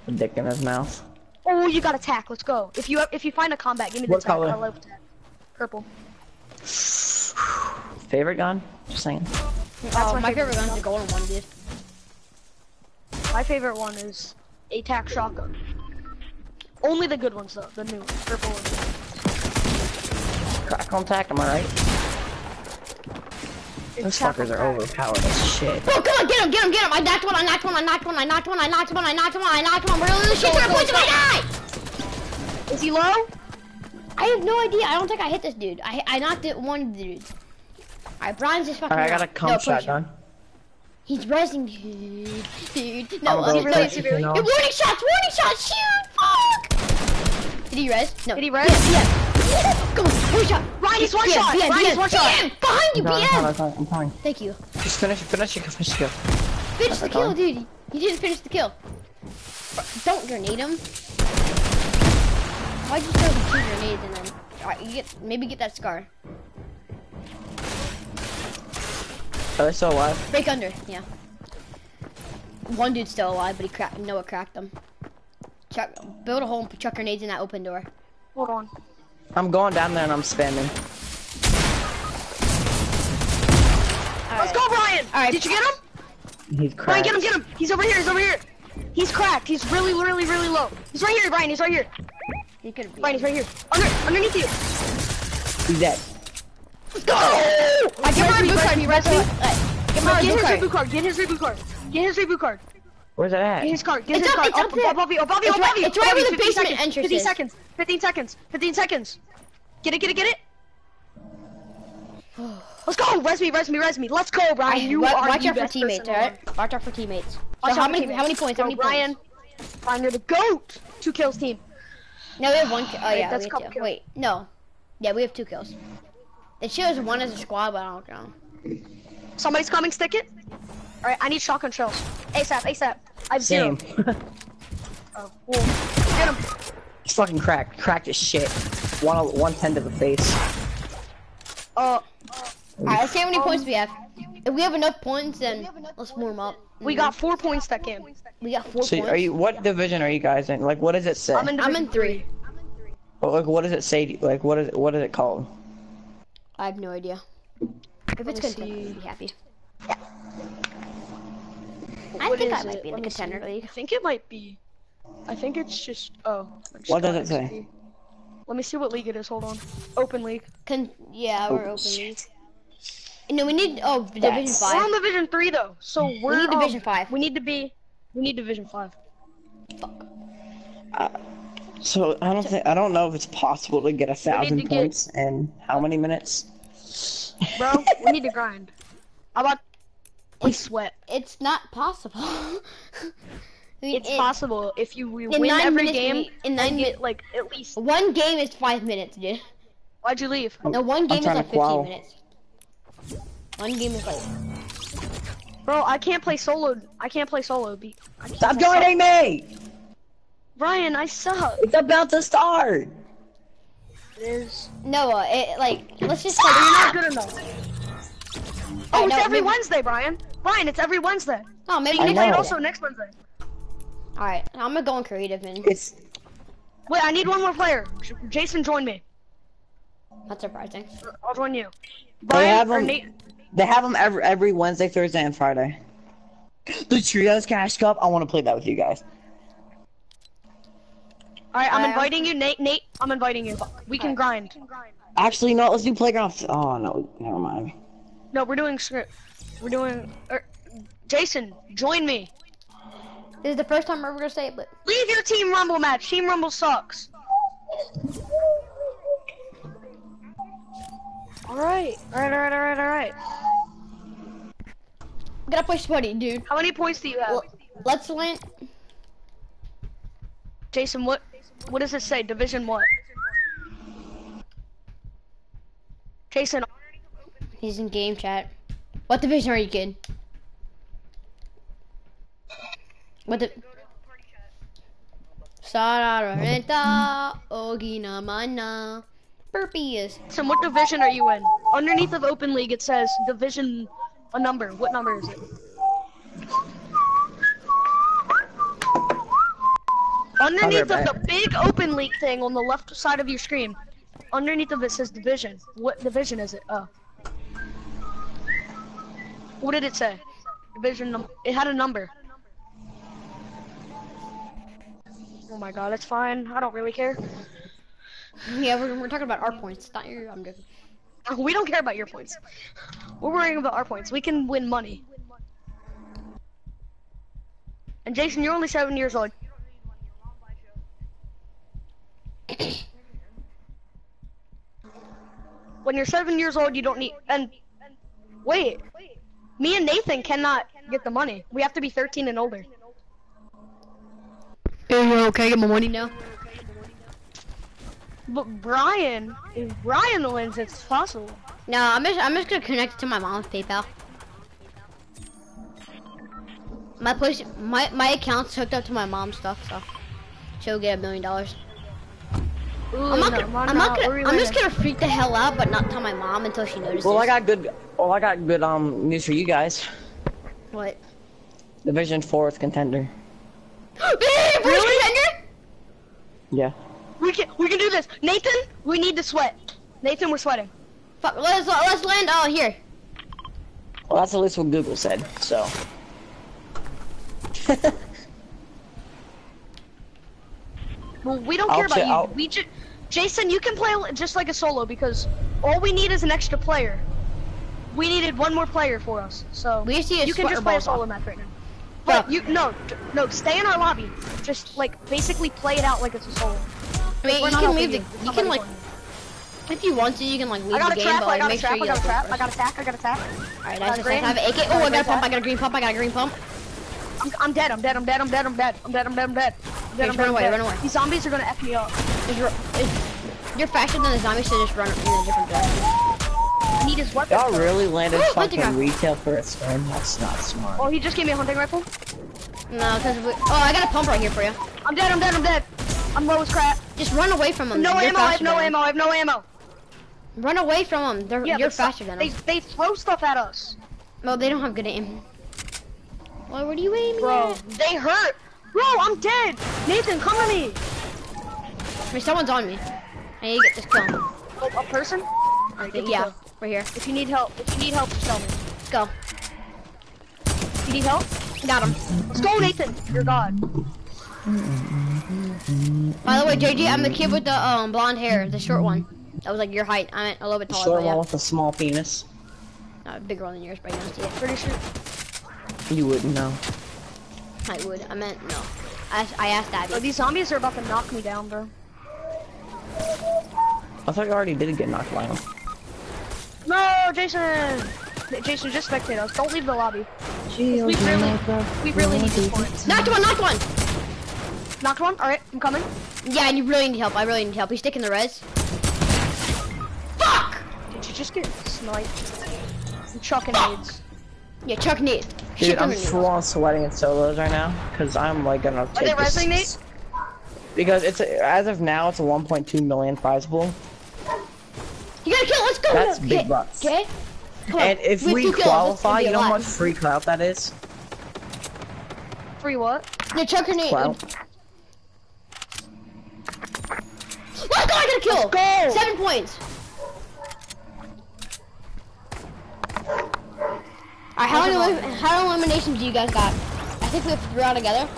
A dick in his mouth. Oh, you got attack. Let's go. If you if you find a combat, give me the What attack. color? I love. Purple. Favorite gun? Just saying. Oh, my my favorite favorite gun's the golden one, dude. My favorite one is attack shotgun. Only the good ones though. The new ones. Purple ones. Crack contact, am I right? Those Attack fuckers are overpowered as shit. Oh, come on, get him, get him, get him. I knocked one, I knocked one, I knocked one, I knocked one, I knocked one, I knocked one, I knocked one. Really, shit, gonna point to my die! Is he low? I have no idea. I don't think I hit this dude. I I knocked it one dude. Alright, Brian's just fucking Alright, I got a around. cum No, push him. shotgun. He's resing, dude. Dude, no, I'm gonna no, push he's really. you. Warning shots, warning shots, shoot! Fuck! Did he res? No. Did he res? Yeah, yeah. Come on, one shot. Ryan, he's one BM, shot. BM, Ryan, he's BM, one shot. BM, behind you, I'm coming, I'm BM. coming, I'm coming. Thank you. Just finish it, finish it, finish it. Finish the kill, dude. You didn't finish the kill. Don't grenade him. Why'd you throw the two grenades and then? Alright, you get maybe get that scar. Are they still alive? Break under, yeah. One dude's still alive, but he cracked. Noah cracked him. Chuck, build a hole and chuck grenades in that open door. Hold on. I'm going down there and I'm spamming. Let's go, Brian. Alright. Did you get him? He's Brian, cracked. get him, get him. He's over here. He's over here. He's cracked. He's really, really, really low. He's right here, Brian. He's right here. He could have. Brian, he's right here. Under, underneath you. He's dead. Let's Go! I give her a boot card. He res me. Give her a Get boot his card. reboot card. Get his reboot card. Get his reboot card. Where's it at? Get his card. Get It's his up- card. it's oh, up Up- there. above you. Oh, above you. It's above right- you. it's right above where the basement seconds. entrance 15 is. seconds. 15 seconds. 15 seconds. Get it, get it, get it. Let's go. Res me, res me, res me. Let's go, Brian. You Wa- are watch the out for teammates, alright? Watch out for teammates. Watch So out how for many? teammates. How many points? How many Brian. points? Brian, you're the goat. Two kills, team. No, we have one. Ki- oh yeah, that's we have two. kills. Wait, no. Yeah, we have two kills. It shows one as a squad, but I don't know. Somebody's coming. Stick it. All right, I need shotgun shells. ASAP, ASAP. I have zero. Same. Oh, cool. Get him. He's fucking cracked. Cracked as shit. One, 110 to the face. Uh, Alright, let's see how many points we have. If we have enough points, then let's warm up. we got four points that game. We got four So points. are you, what division are you guys in? Like, what does it say? I'm in. I'm in three. Well, like, what does it say? Like, what is it, what is it called? I have no idea. If it's me contender, see. Be happy. I think I might it? be in the Let me see. contender I think it might be. I think it's just. Oh. I just What does it say? XP. Let me see what league it is. Hold on. Open league. Con- yeah, we're Oh, open shit. league. No, we need. Oh, Division five. We're on Division Three though, so we're we need Division um, Five. We need to be. We need Division Five. Fuck. So I don't think I don't know if it's possible to get a thousand to get- points in how many minutes? Bro, we need to grind. How about we sweat? It's not possible. I mean, It's it- possible if you we win nine every minutes, game we- in and nine minutes. like at least. One game is five minutes, dude. Why'd you leave? No, one game is like 15 qual. minutes. One game is like. Bro, I can't play solo. I can't play solo. Be I can't Stop I suck. joining me! Brian, I suck. It's about to start. It is. Noah, it like let's just You're not good enough. Alright, Oh, it's no, every maybe- Wednesday, Brian. Brian, it's every Wednesday. Oh, maybe We I can play it also next Wednesday. All right, I'm gonna go on creative and It's Wait, I need one more player. Jason, join me. that's surprising. I'll join you. they have them. Nate. They have them every every Wednesday, Thursday, and Friday. The Trios Cash Cup. I want to play that with you guys. All right, I'm Alright, inviting you, Nate. Nate, I'm inviting you. We can grind. Actually, no. Let's do playground. Oh no, never mind. No, we're doing script. We're doing. Er, Jason, join me. This is the first time we're ever gonna say it, but Leave your Team Rumble match. Team Rumble sucks. All right, all right, all right, all right, all right. Gotta play sweaty, dude. How many points do you have? L- Let's land. Jason, what what does it say? Division what? Jason, He's in game chat. What division are you in? What the? Sararenta Ogina Mana. Burpee is. Jason, what division are you in? Underneath of Open League, it says division, a number. What number is it? Underneath of the big Open League thing on the left side of your screen, underneath of it says division. What division is it? Oh. What did it say? Division num- It had a number. Oh my god, it's fine. I don't really care. Yeah, we're, we're talking about our points. Not your. I'm joking. Uh, we don't care about your points. We're worrying about our points. We can win money. And Jason, you're only seven years old. when you're seven years old, you don't need. And wait, me and Nathan cannot get the money. We have to be 13 and older. Hey, yo, can I get my money now? But Brian, if Brian wins, it's possible. No, I'm just I'm just gonna connect it to my mom's PayPal. My place, my my account's hooked up to my mom's stuff, so she'll get a million dollars. Ooh, I'm not gonna, I'm not not? gonna, We're I'm just gonna freak the hell out, but not tell my mom until she notices. Well, I got good. Well, I got good um news for you guys. what? Division fourth contender. really? Contender? Yeah. We can we can do this. Nathan, we need to sweat. Nathan, we're sweating. Fuck, let's let's land. Oh, here. Well, that's at least what Google said. So. Well, we don't I'll care about you. I'll- We just Jason, you can play just like a solo because all we need is an extra player. We needed one more player for us, so We just need you can just play a off. solo match right now. But you no no stay in our lobby. Just like basically play it out like it's a solo. I mean, you can leave the. you. You can like, if you want to, you can like leave I got the a game, trap. but I like got a make sure trap. you I got a trap. I got a tack. I got a tack. Alright, got a nice, nice. I have an. AK. Oh, I got a pump. I got a green pump. I got a green pump. I'm, I'm dead. I'm dead. I'm dead. I'm dead. I'm dead. I'm dead. I'm dead. I'm dead. I'm dead. I'm dead. just I'm run dead, away, I'm run away. These zombies are gonna f me up. Just ru- You're faster than the zombies, so just run in a different direction. I need his weapon. Y'all really landed Ooh, hunting fucking retail for a skin? That's not smart. Oh, he just gave me a hunting rifle. No, because we. Oh, I got a pump right here for you. I'm dead. I'm dead. I'm dead. I'm low as crap. Just run away from them. No You're ammo. I have no than ammo. I have no ammo. Run away from them. They're, Yeah, you're faster than they them. they throw stuff at us, Well, they don't have good aim. Well, where do you aim? bro. at? They hurt. Bro, I'm dead. Nathan, come to me. I mean, someone's on me. I need to get this kill. Oh, a person? I think, yeah, right here. If you need help, if you need help, just tell me. Let's go. You need help? Got him. Let's go, Nathan. You're God. By the way, JJ, I'm the kid with the um blonde hair, the short one. That was like your height. I'm a little bit taller, Short one yeah. with a small penis. Not bigger one than yours, but you don't see it. Pretty sure. You wouldn't know. I would. I meant no. I, I asked Bro, Abby. these zombies are about to knock me down, bro. I thought you already did get knocked down. No, Jason. Jason, just spectate us. Don't leave the lobby. We really, we really need these points. Knocked one, knocked one! Knocked one. All right, I'm coming. Yeah, and you really need help. I really need help. He's sticking the res. Fuck! Did you just get sniped? I'm chucking nades. Yeah, Chuck need. Dude, I'm full on sweating in solos right now because I'm like gonna take they this-? Because it's a, as of now it's a 1.2 million prize pool, You gotta kill. Let's go. That's okay. big bucks. Okay. Come on. and if we let's qualify, you know how much free clout that is? Free what? The Chuck grenade. Clout. Let's go. I got a kill. go. Seven points. Alright, how many elim- how many eliminations do you guys got? I think we have three all together.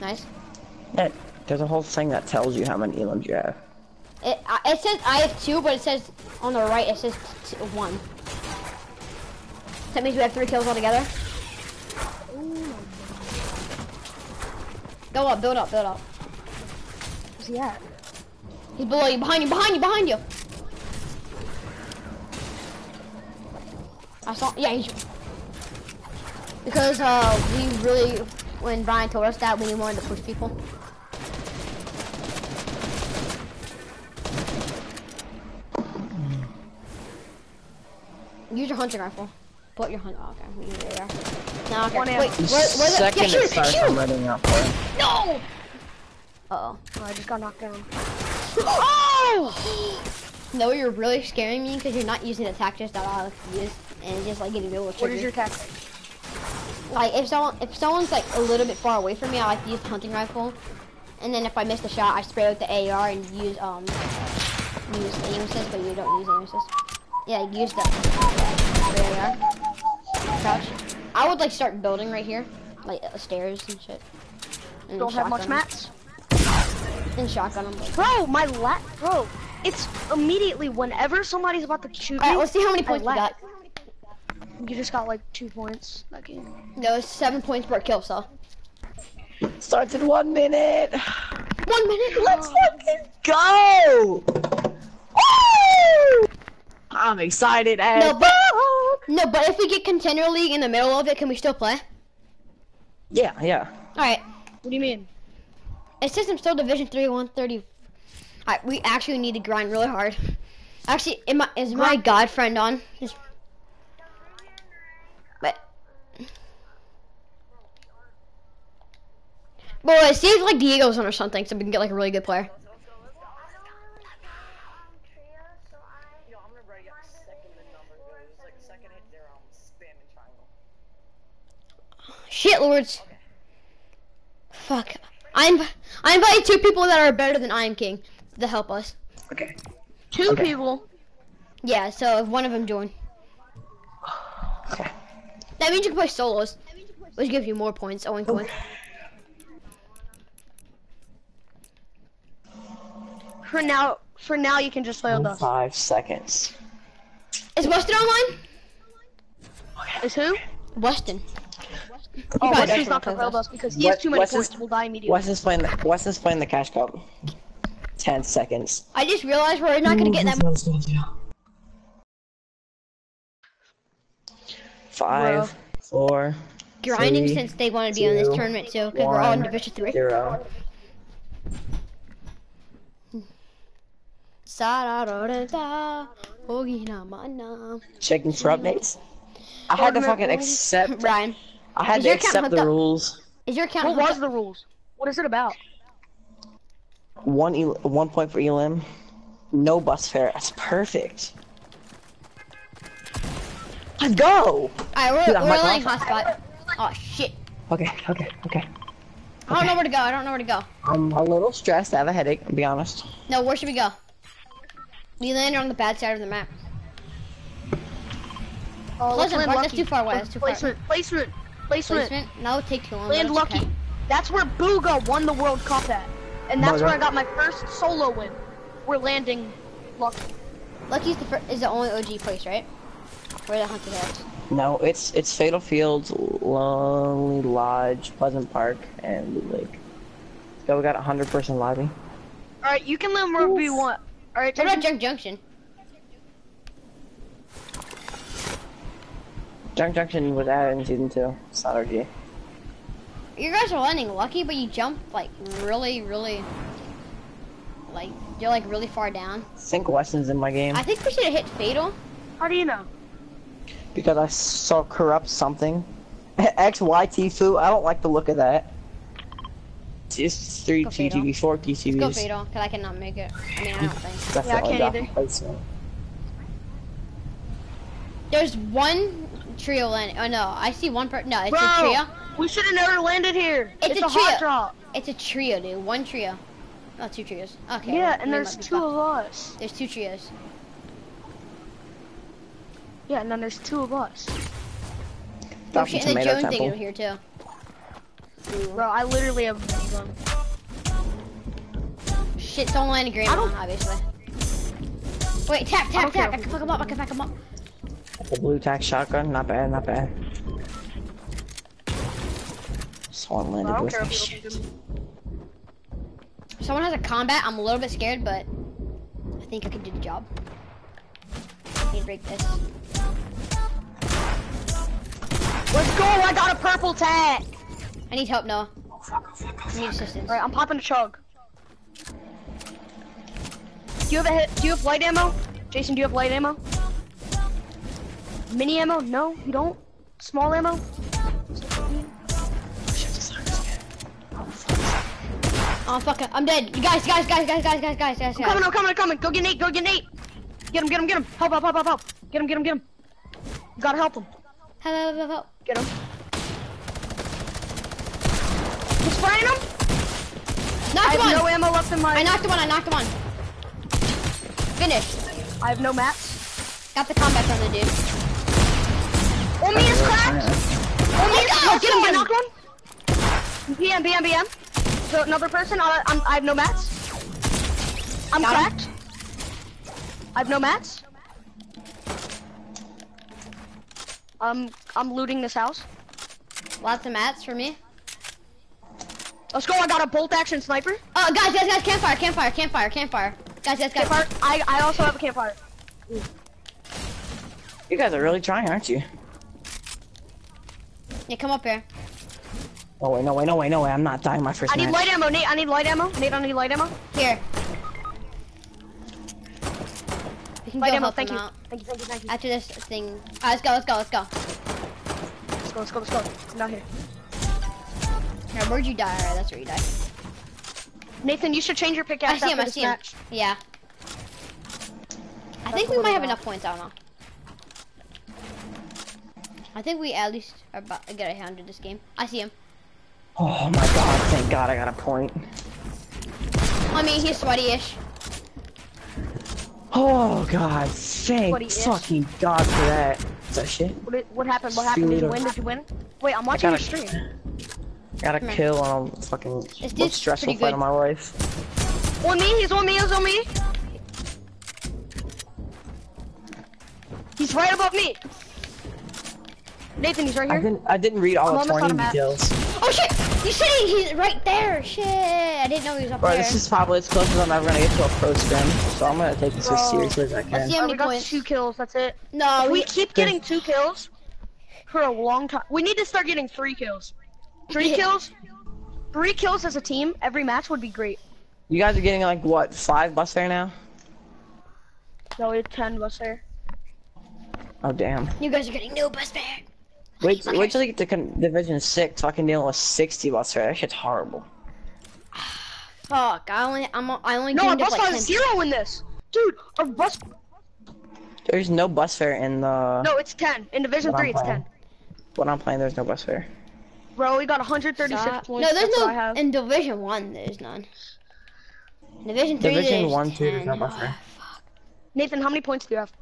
Nice. Yeah, there's a whole thing that tells you how many elims you have. It, uh, it says I have two, but it says on the right it says t- one. That means we have three kills all altogether. Go up, build up, build up. Where's he at? He's below you, behind you, behind you, behind you. I saw. Yeah, he's. Because uh, we really, when Brian told us that, we wanted to push people. Use your hunting rifle. Put your hunting. Oh, okay, we need it there. No, okay. One Wait, ammo. where, where the? Second Yeah, shoot, it starts, shoot! I'm running up for it. No! Uh-oh. Oh, I just got knocked down. Oh! No, you're really scaring me because you're not using the tactics that I like to use, and just like getting real What is your tactic? like if someone if someone's like a little bit far away from me, I like to use the hunting rifle, and then if I miss the shot, I spray with the AR and use um use aim assist, but you don't use aim assist. Yeah, use the, AR. Crouch. I would like start building right here, like uh, stairs and shit. And Don't have much mats. And shotgun them. Bro, my lat, bro. It's immediately whenever somebody's about to shoot Alright, me. let's see how many I points we got. You just got like two points that game. No, it's seven points per kill, so. Starts in one minute. One minute. Let's oh. fucking go! Woo! I'm excited as No, but no, but if we get contender league in the middle of it, can we still play? Yeah, yeah. All right. What do you mean? It says I'm still Division Three, 130. Alright, we actually need to grind really hard. Actually, am I, is my god friend on? Is- Well, it seems like Diego's on or something, so we can get like a really good player. Shit, lords. Fuck. I inv- I invited two people that are better than I am King to help us. Okay. Two Okay. people. Yeah, so if one of them join. Okay. That means you can play solos, which gives you more points. Owen Coin. For now, for now, you can just play with us. Five seconds. Is Weston online? Is who? Weston. Oh, probably Weston's doesn't not gonna play with with us. us because he has too many Weston's- points. We'll die immediately. Weston's playing the Weston's playing the cash cup. Ten seconds. I just realized we're not gonna get that. Five, four, grinding three, since they want to be on this tournament too, because we're all in Division Three. zero. Checking for updates. I had to fucking accept. Ryan, I had to accept the rules. is your account? What was the rules? What is it about? One el- one point for Elim. No bus fare. That's perfect. Let's go. Alright, we're, Dude, we're like, hotspot. Oh shit! Okay, okay, okay. I don't know where to go. I don't know where to go. I'm a little stressed. I have a headache. I'll be honest. No, where should we go? We landed on the bad side of the map. Oh, let's Pleasant land Park, lucky. that's too far away, that's too far. placement, placement, placement. Placement? No, take too long. Land lucky. okay. That's where Bugha won the World Cup at, and that's Bugha. where I got my first solo win. We're landing lucky. Lucky's the fir- is the only OG place, right? Where the hunted heads. No, it's it's Fatal Fields, Lonely Lodge, Pleasant Park, and Blue Lake. So we got a hundred person lobby. All right, you can land wherever you want. All right, What about Junk Junction? Junk Junction was added in season two. It's not OG. You guys are landing lucky, but you jump like really, really, like you're like really far down. I think Weston's in my game I think we should have hit fatal. How do you know? because I saw corrupt something. XYT foo. I don't like the look of that. It's three Go Fatal. TTV, four Let's go TTVs. fatal, cause I cannot make it. I mean, I don't think. Definitely can't got either. placement. There's one trio landing. Oh no, I see one per. No, it's Bro, a trio. we should have never landed here. It's It's, a a, hot trio. drop. It's a trio, dude. One trio. Oh, two trios. Okay. Yeah, well, and there's two of us. There's two trios. Yeah, and then there's two of us. Oh Drop shit, and the tomato Joan thing temple. over here too. Bro, I literally have a gun. Shit, someone landed green I one, don't- obviously. Wait, tap, tap, don't tap. care. I can fuck him up. I can fuck him up. The blue tack shotgun, not bad, not bad. Someone landed don't with me. if you don't Shit. someone has a combat, I'm a little bit scared, but I think I can do the job. I need to break this. Let's go, I got a purple tag! I need help, Noah. I need assistance. All right, I'm popping a chug. Do you have a do you have light ammo? Jason, do you have light ammo? Mini ammo? No, you don't. Small ammo? Oh fuck it. I'm dead. You guys, guys, guys, guys, guys, guys, guys, guys. I'm coming, I'm coming, I'm coming. Go get Nate, go get Nate. Get him, get him, get him. Help, help, help, help, help. Get him, get him, get him. You gotta help him. Help, help, help, help. Get him. He's spraying him. I have one. no ammo left in my. I knocked one, I knocked one. Finished. I have no mats. Got the combat from the dude. Omi is cracked. Omi is. Oh, Yo, get him. I knocked one. BM, BM, BM. So another person. I, I'm, I have no mats. I'm Got him. cracked. I have no mats. Um, I'm looting this house. Lots of mats for me. Let's go. I got a bolt action sniper. Oh, guys, guys, guys, campfire, campfire, campfire, campfire. Guys, guys, guys. Campfire. I, I also have a campfire. You guys are really trying, aren't you? Yeah, come up here. Oh wait, no way, no way, no way. I'm not dying my first I need match. light ammo, Nate. I need light ammo. Nate, I need light ammo. Here. We can Light go ammo. help Thank them you. out. Thank you. Thank you. Thank you. After this thing. Alright, let's go, let's go, let's go. Let's go. Let's go. Let's go. I'm not here. Here, where'd you die? Alright, that's where you died. Nathan, you should change your I pickaxe see him, after I this see him. match. Yeah. I think we might have enough points, I don't know. I think we at least are about to get a hundred this game. I see him. Oh my god, thank god I got a point. I mean, he's sweaty-ish. Oh god, thank fucking god for that. Is that shit? What, what happened? What happened? Did you win? Did you win? Wait, I'm watching your a- stream. Got a Come kill on a fucking This most stressful fight of my life. On me. He's on me. He's on me. He's right above me. Nathan, he's right I here. didn't I didn't read all I'm the almost out of 20 details. Oh shit! He's sitting. He's right there. Shit! I didn't know he was up Bro, there. this is probably as close as I'm ever gonna get to a pro scrim, so I'm gonna take this as seriously as I Let's can. see how Oh, many we got points. two kills. That's it. No, If we we. keep getting two kills for a long time. We need to start getting three kills. Three kills. Three kills as a team every match would be great. You guys are getting like what, five bus fare now? No, it's ten bus there. Oh damn. You guys are getting no bus fare. Wait, wait till you get to con- Division 6 so I can deal with 60 bus fare. That shit's horrible. Fuck! I only. I'm. I only. No, our gained up bus like fare 10. is zero in this. Dude, our bus. There's no bus fare in the... No, it's ten. In Division What I'm three, it's playing. ten. When I'm playing, there's no bus fare. Bro, we got 136 Stop. points. No, there's That's what I no. have. In Division One, there's none. Division Three, Division there's 1, 2, there's 10. no bus. Ah, Nathan, how many points do you have?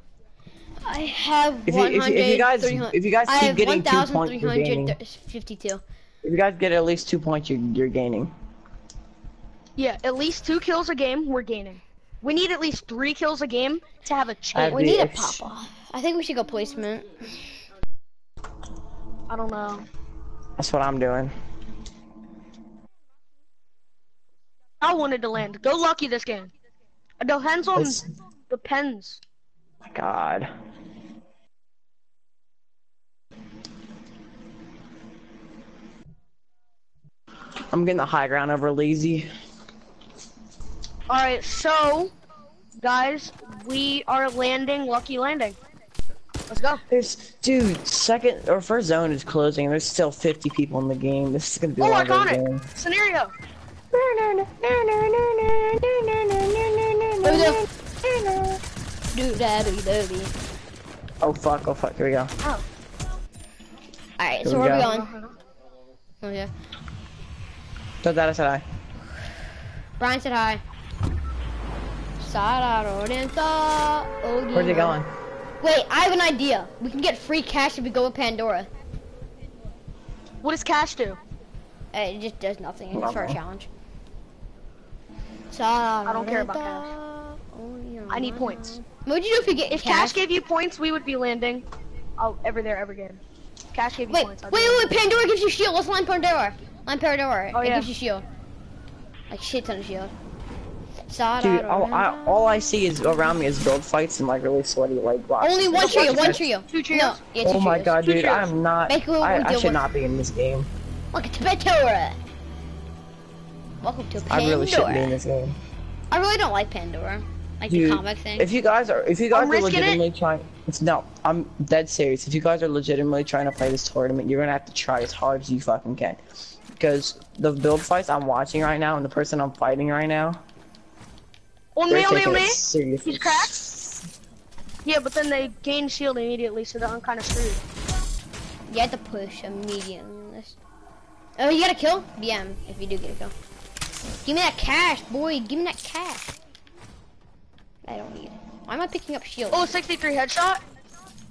I have If you- if you- 100. if you guys- 300 if you guys I have getting two points, you're gaining. 1,352. If you guys get at least two points, you're, you're gaining. Yeah, at least two kills a game, we're gaining. We need at least three kills a game to have a chance. We need a pop off. I think we should go placement. I don't know. That's what I'm doing. I wanted to land. Go lucky this game. It depends on It's- depends. My god. I'm getting the high ground over lazy. All right, so guys, we are landing lucky landing. Let's go. There's, dude, second or first zone is closing. There's still 50 people in the game. This is gonna be Oh, one of those iconic games. scenario. Oh fuck! Oh fuck! Here we go. Oh. Alright, Here so we where are we go. going? Oh yeah. So that said I. Brian said hi. Sarah Rodenta. Oh, Where's he going? Wait, I have an idea. We can get free cash if we go with Pandora. What does cash do? Uh, It just does nothing. It's for a Uh-huh. challenge. Sarah I don't care about cash. I need points. What would you do if you get If cash gave you points, we would be landing. Oh, every there, every game. Cash gave you Wait, points. wait, wait, wait, Pandora gives you shield. Let's line Pandora. Line Pandora. Oh, it yeah. gives you shield. Like shit ton of shield. Side Dude, out all I, all I see is around me is build fights and like really sweaty like blocks. Only one trio, one trio. Two trios. No, yeah, two Oh my god, dude. I'm not. Make it I, I should one- not be in this game. Welcome to Pandora. Welcome to Pandora. I really shouldn't be in this game. I really don't like Pandora. Like Dude, the comic thing. If you guys are, if you guys I'm are risking it. legitimately trying, it's no, I'm dead serious. If you guys are legitimately trying to play this tournament, you're gonna have to try as hard as you fucking can, because the build fights I'm watching right now and the person I'm fighting right now, On they're me, on me, on me. seriously. He's cracked. Yeah, but then they gain shield immediately, so then I'm kind of screwed. You have to push immediately on this. Oh, you got a kill? BM, if you do get a kill. Give me that cash, boy. Give me that cash. I don't need it. Why am I picking up shield? Oh, 63 headshot.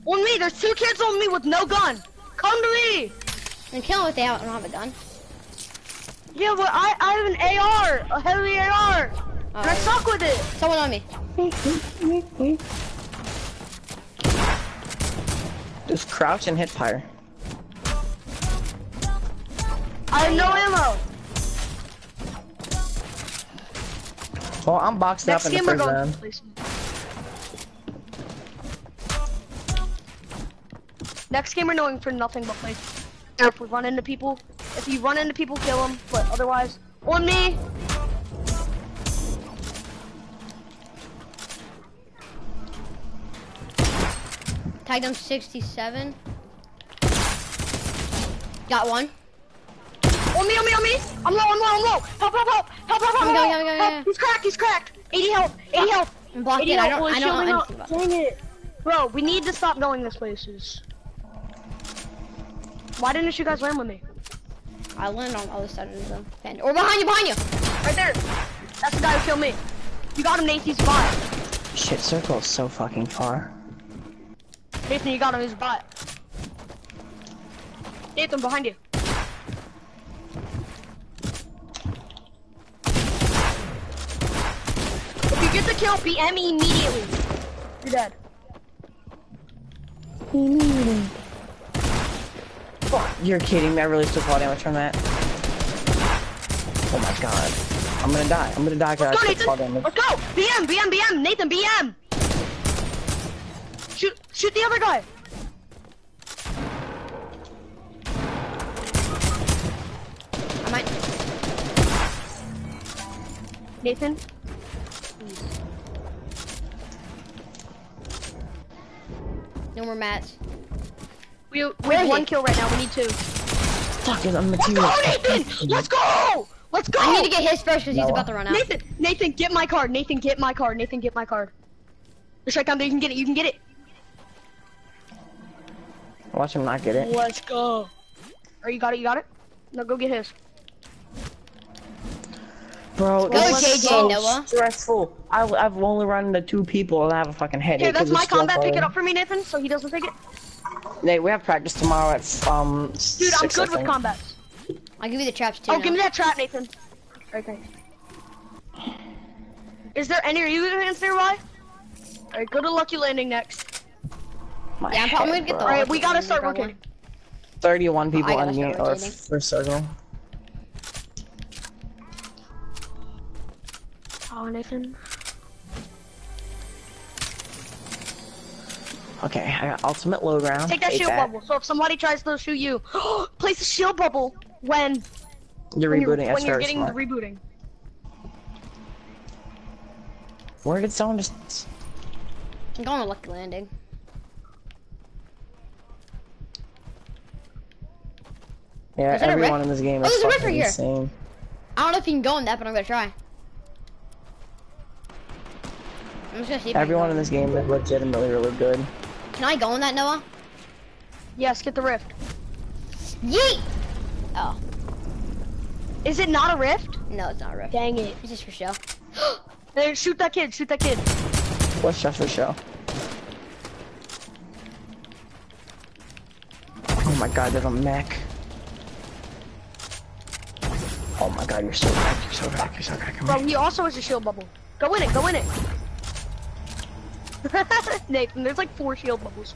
On me, there's two kids on me with no gun. Come to me. I'm killing if they don't have a gun. Yeah, but I, I have an AR, a heavy AR, and I Alright. suck with it. Someone on me. Just crouch and hit fire. I have no ammo. Well, I'm boxed Next up in game the we're first going round. to place. Next game we're going for nothing but place. If we run into people, if you run into people, kill them. But otherwise, on me. Tagged him 67. Got one. On me, on me, on me! I'm low, I'm low, I'm low! Help, help, help! Help, help, help, Come help! go, help, go, go, help. He's cracked, he's cracked! 80 health, 80 health! I'm blocked 80 in. I health, don't, I don't know shielding anything up. about it. Dang it! Bro, we need to stop going this places. Why didn't you guys land with me? I landed on the other side of the fence. Or behind you, behind you! Right there! That's the guy who killed me. You got him, Nate, he's bot. Shit, circle is so fucking far. Nathan, you got him, he's bot. Nathan, behind you. If you get the kill, BM immediately. You're dead. You're kidding me, I really took fall damage from that. Oh my god. I'm gonna die. I'm gonna die because Let's go, I took fall damage. Let's go. BM, BM, BM. Nathan, BM. Shoot, shoot the other guy. I might. Nathan. No more mats. We, we have one he? kill right now. We need two. Fucking I'm Let's material. go, oh, Nathan. Let's go. Let's go. I need to get his first because he's about to run out. Nathan, Nathan, get my card. Nathan, get my card. Nathan, get my card. Just right down there. You can get it. You can get it. Watch him not get it. Let's go. Or you got it. You got it. No, go get his. Bro, Go, this is JJ, so Noah. stressful. I, I've only run into two people and I have a fucking headache. Okay, that's 'cause my it's still combat. Pick it up for me, Nathan, so he doesn't take it. Nate, we have practice tomorrow at um. Dude, I'm good with think. combat. I'll give you the traps too. Oh, now. give me that trap, Nathan. Alright, thanks. Is there any you hands nearby? Alright, go to Lucky Landing next. My Yeah, I'm probably head, gonna get the. Alright, we gotta start working. Thirty-one people I gotta on start the or first circle. Oh, Nathan. Okay, I got ultimate low ground. Take that Hate shield bubble. So if somebody tries to shoot you, place a shield bubble when, You're when rebooting. you're, when you're getting smart. the rebooting. Where did someone just? I'm going to Lucky Landing. Yeah, Is everyone in this game Oh, is there's a fucking right here. insane. I don't know if you can go in that, but I'm gonna try. I'm just gonna see Everyone in this game is legitimately really good. can I go in that, Noah? Yes, get the rift. Yeet! Oh, Is it not a rift? no, it's not a rift. Dang it. It's just for show. Then shoot that kid, shoot that kid. What's just for show? Oh my god, there's a mech. Oh my god, you're so back, you're so back, you're so back. Come Bro, here. he also has a shield bubble. Go in it, go in it. Nathan, there's like four shield bubbles.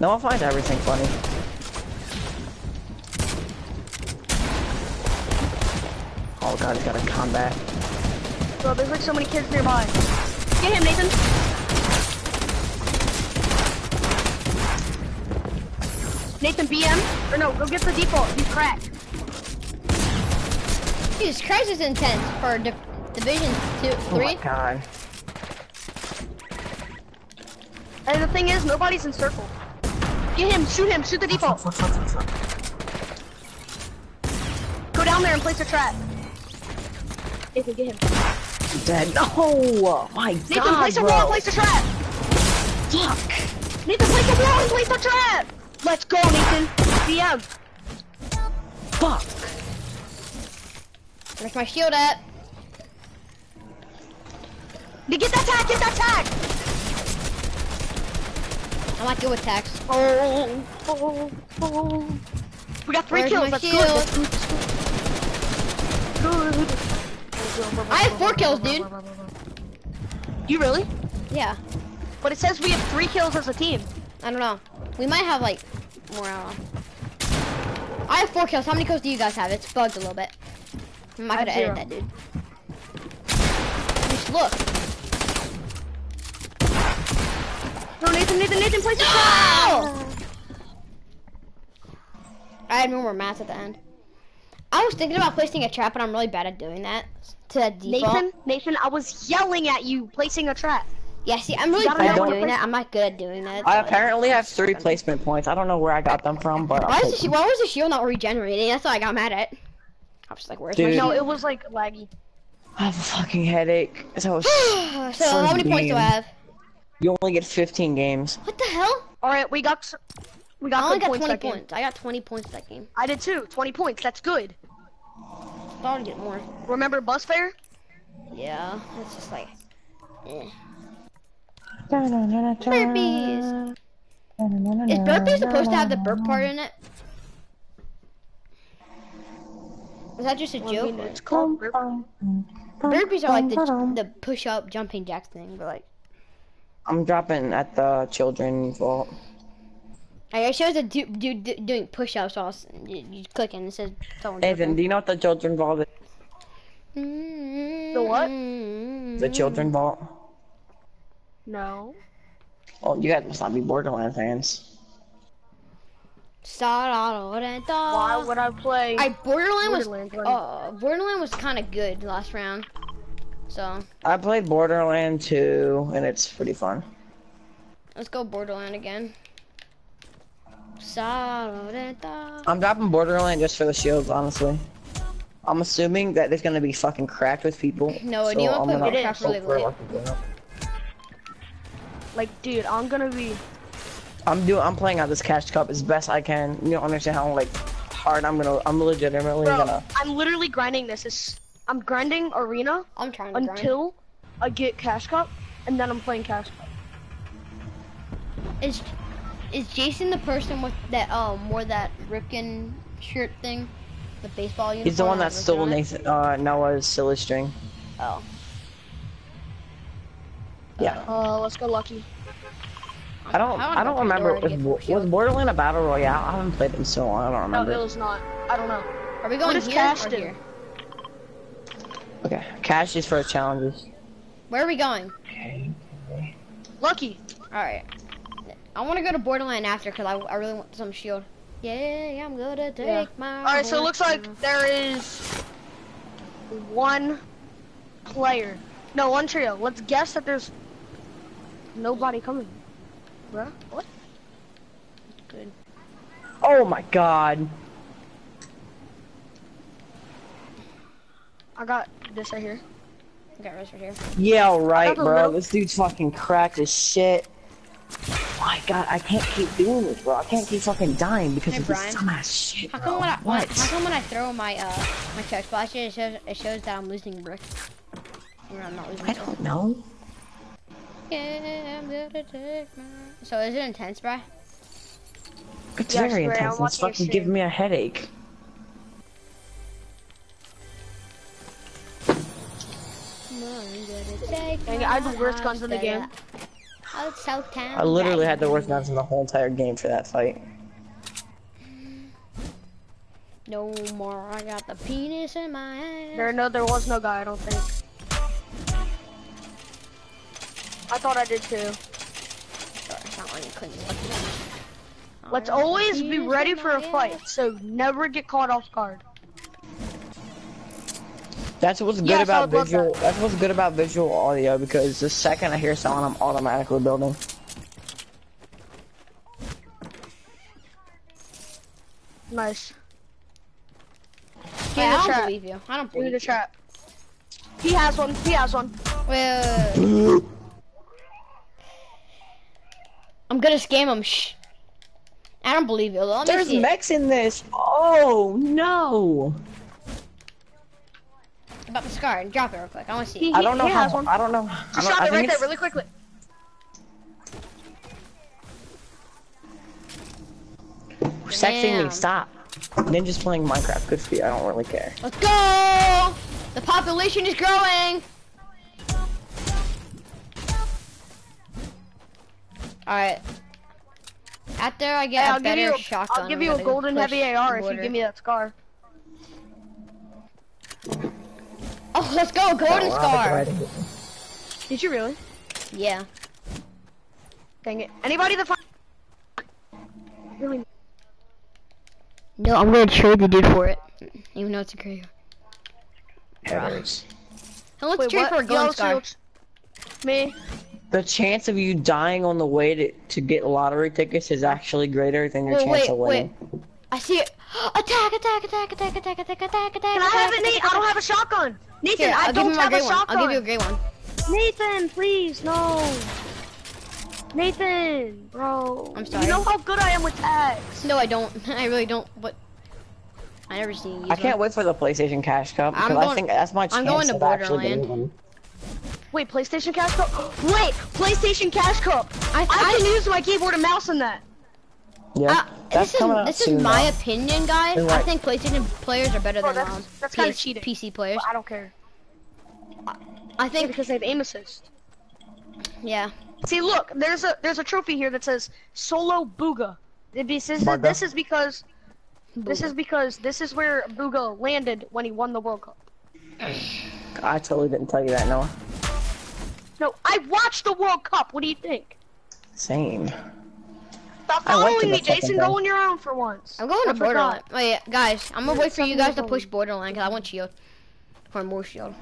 No one finds everything funny. Oh god, he's got a combat. Bro, there's like so many kids nearby. Get him, Nathan. Nathan, BM. Or no, go get the default. He's cracked. Jesus Christ, is intense for Div Division two, Oh three. my god. And the thing is, nobody's in circle. Get him, shoot him, shoot the default. Go down there and place a trap. Nathan, get him. Dead. No! My Nathan, god, place a wall and place a trap. Fuck. Nathan, place a wall and place a trap. Let's go, Nathan. BM. Fuck. Where's my shield at? Get that tag, get that tag. I'm not good with tax. Oh, oh, oh, oh. We got three Where's kills. my That's shield? good. That's good. Good. I have four kills, dude. You really? Yeah. But it says we have three kills as a team. I don't know. We might have like more. I. I have four kills. How many kills do you guys have? It's bugged a little bit. I'm not I gonna edit that, dude. Just look. No, Nathan, Nathan, Nathan, place a No! trap. I had no more mats at the end. I was thinking about placing a trap, but I'm really bad at doing that. To that default. Nathan, Nathan, I was yelling at you placing a trap. Yeah, see, I'm really bad at doing place- that. I'm not good at doing that. I apparently have three placement points. I don't know where I got them from, but Why, is the, take shi- them. why was the shield not regenerating? That's what I got mad at. I was just like, where's my Dude. No, it was like laggy. I have a fucking headache. So so how many points do I have? you only get 15 games. What the hell? All right, we got s- we I got only got points 20 that game. points. I got 20 points that game. I did too. 20 points. That's good. Thought I'd get more. Remember bus fare? Yeah, it's just like. Eh. Burpees. Is burpees supposed to have the burp part in it? Is that just a mean, joke? it's called burp. Burpees are like the the push up jumping jacks thing, but like. I'm dropping at the children vault. Like, it shows a dude, dude do, doing push ups while s- you, you click and it says someone. Nathan, do you know what the children vault is? Mm-hmm. The what? The children vault? No. Oh, you guys must not be Borderlands fans. Why Why would I play? I Borderland was Borderlands when- uh Borderland was kind of good last round, so I played Borderland 2, and it's pretty fun. let's go Borderland again. I'm dropping Borderland just for the shields, honestly. I'm assuming that it's gonna be fucking cracked with people. No, so do you wanna I'm play gonna Minecraft really hope late? Lucky game. Like, dude, I'm gonna be. I'm doing. I'm playing out this cash cup as best I can. You don't understand how like hard I'm gonna. I'm legitimately Bro, gonna. I'm literally grinding this. It's, I'm grinding arena I'm trying to grind. until I get cash cup, and then I'm playing cash cup. Is is Jason the person with that um wore that Ripken shirt thing, the baseball uniform? He's the one that stole on? Nathan, uh, Noah's silly string. Oh, Yeah. Uh, let's go lucky. I don't. I wanna I don't remember. Dora Was, get was Borderland a battle royale? I haven't played it in so long. I don't remember. No, remember. it was not. I don't know. are we going here Cash or do? here? Okay. Cash is for challenges. Where are we going? Okay. Lucky. All right. I want to go to Borderland after because I, I really want some shield. Yeah, I'm gonna take Yeah. my. All right, so it looks like there is one player. No, one trio. Let's guess that there's nobody coming. Bruh, what? Good. Oh my god. I got this right here. I got Rose right here. Yeah, right, bro. This dude's fucking cracked as shit. My god, I can't keep doing this, bro. I can't keep fucking dying because Hey, of this dumbass shit. How bro. come when I what? How come when I throw my uh my chest splash, it shows it shows that I'm losing brick. Or I'm not losing. I don't know. Yeah, I'm gonna take my. So is it intense, bro? It's Yes, very Ray, I'm intense. It's fucking giving me a headache. Dang I had the worst guns in the game. I literally had the worst guns in the whole entire game for that fight. no more. I got the penis in my ass. There, no, there was no guy. I don't think. I thought I did too. Sorry, it's not like you couldn't look at. Let's I got the always be ready for a fight, so never get caught off guard. That's what's good Yes, about would love visual. That's what's good about visual audio because the second I hear someone, I'm automatically building. Nice. Wait, Give me I don't trap. believe you. I don't Give me believe the you. trap. He has one. He has one. Wait, wait, wait, wait. I'm gonna scam him. Shh. I don't believe you. Let me There's see. it. mechs in this. Oh no! About the scar. And drop it real quick. I want to see. It. I don't know he how. I don't know. Just don't, drop it think right there, really quickly. Sexing me. Stop. Ninja's playing Minecraft. Good for you. I don't really care. Let's go! The population is growing. All right. After I get Hey, a I'll give better you. A, shotgun, I'll give you a golden heavy AR if you give me that scar. Oh, let's go, golden scar. Did you really? Yeah. Dang it. Anybody the find really No, I'm gonna trade the dude for it, even though it's a graveyard. Headers. And let's Wait, trade what? for a golden Yo, scar. Me the chance of you dying on the way to, to get lottery tickets is actually greater than your wait, chance wait, of winning. Wait. I see it. Attack, attack, attack, attack, attack, attack, attack, attack. Can attack, I have it, Nate? I don't have a shotgun. Nathan, Here, I I'll don't have a, a shotgun. I'll give you a gray one. Nathan, please, no. Nathan, bro. I'm sorry. You know how good I am with tags. No, I don't. I really don't. But I never seen you. I can't one. wait for the PlayStation Cash Cup because I'm going, I think that's my chance I'm going to of actually getting one. Wait, PlayStation Cash Cup? Wait, PlayStation Cash Cup. I, I can use my keyboard and mouse in that. Yeah, uh, that's this coming is out this soon. is my though. opinion, guys. You're I think PlayStation players are better Bro, than that's- um, that's kinda cheating. PC players. I don't care. I Yeah, think. because they have aim assist. Yeah. See, look, there's a there's a trophy here that says Solo Bugha. It be- says that this is because this is because this is where Bugha landed when he won the World Cup. I totally didn't tell you that, Noah. No, I watched the World Cup. What do you think? Same. Stop I went to following me, Jason. Go on your own for once. I'm going I to Borderland. forgot. Wait, guys, I'm gonna You're wait for you guys to push old. Borderland because I want shield. For more shield.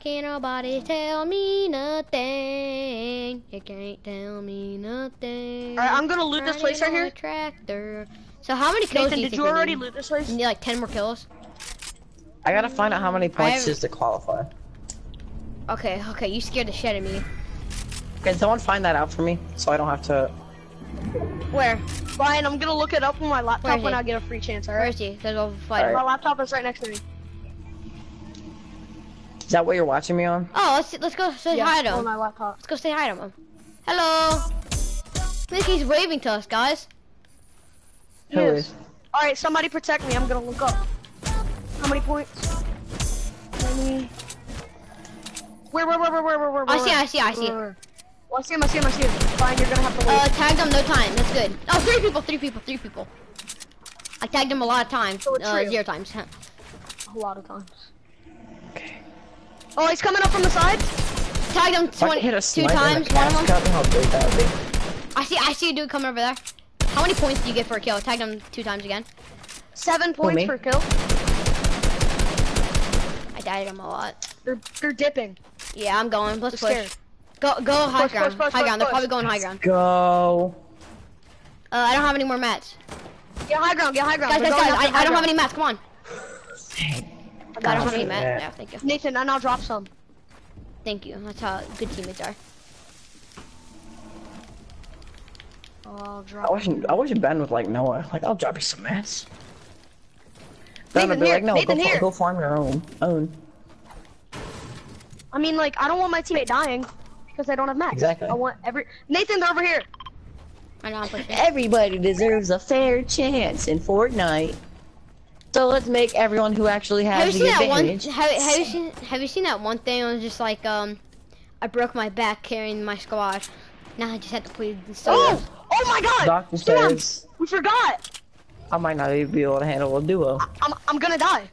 Can't nobody tell me nothing. You can't tell me nothing. Alright, I'm gonna loot this place right Riding on here. Tractor. So how many kills Nathan, do you did think you already loot this place? We need like 10 more kills. I gotta find out how many points have- is to qualify. Okay, okay, you scared the shit out of me. Can someone find that out for me so I don't have to? Where? Ryan, I'm gonna look it up on my laptop is when? I get a free chance, Where alright? is he? Because we'll fight him. My laptop is right next to me. Is that what you're watching me on? Oh, let's let's go say Yeah, hi to on my laptop. Let's go say hi to him. Hello. I think he's waving to us, guys. Who Yes. is? Alright, somebody protect me. I'm gonna look up. How many points? How many? Where, where, where, where, where, where, where? I see, where? I see, I see. Where, where? Well, I see him, I see him, I see him. Fine, you're gonna have to wait. Uh, tagged him no time. That's good. Oh, three people, three people, three people. I tagged him a lot of times. So Uh, zero times. a lot of times. Okay. Oh, he's coming up from the side? tagged him If I 20, hit a two times. One of them. how great that would be. I see, I see a dude coming over there. How many points do you get for a kill? Tagged him two times again. Seven points me? per kill. I tagged him a lot. They're, they're dipping. Yeah, I'm going. Let's They're push. scared. Go, go high Push, ground. push, push, high push, ground. They're probably going high ground. Go. Uh, I don't have any more mats. Get high ground, get high ground. Guys, guys, guys, I, I don't have any mats. Come on. I don't have any mats. yeah. Yeah, thank you. Nathan, I'll drop some. Thank you. That's how good teammates are. I'll drop. I drop. wish I wish Ben was like Noah. Like I'll drop you some mats. Ben would Nathan be here, like, no, Nathan go, here. go farm your own. Own. I mean, like, I don't want my teammate dying because I don't have max. Exactly. I want every. Nathan, they're over here. I know Everybody deserves a fair chance in Fortnite. So let's make everyone who actually Have has you the seen that one? Have, have you seen? Have you seen that one thing? It was just like um, I broke my back carrying my squad. Now I just had to play the solo. Oh! Oh my god! Doctor Sam, says we forgot! I might not even be able to handle a duo. I'm I'm gonna die.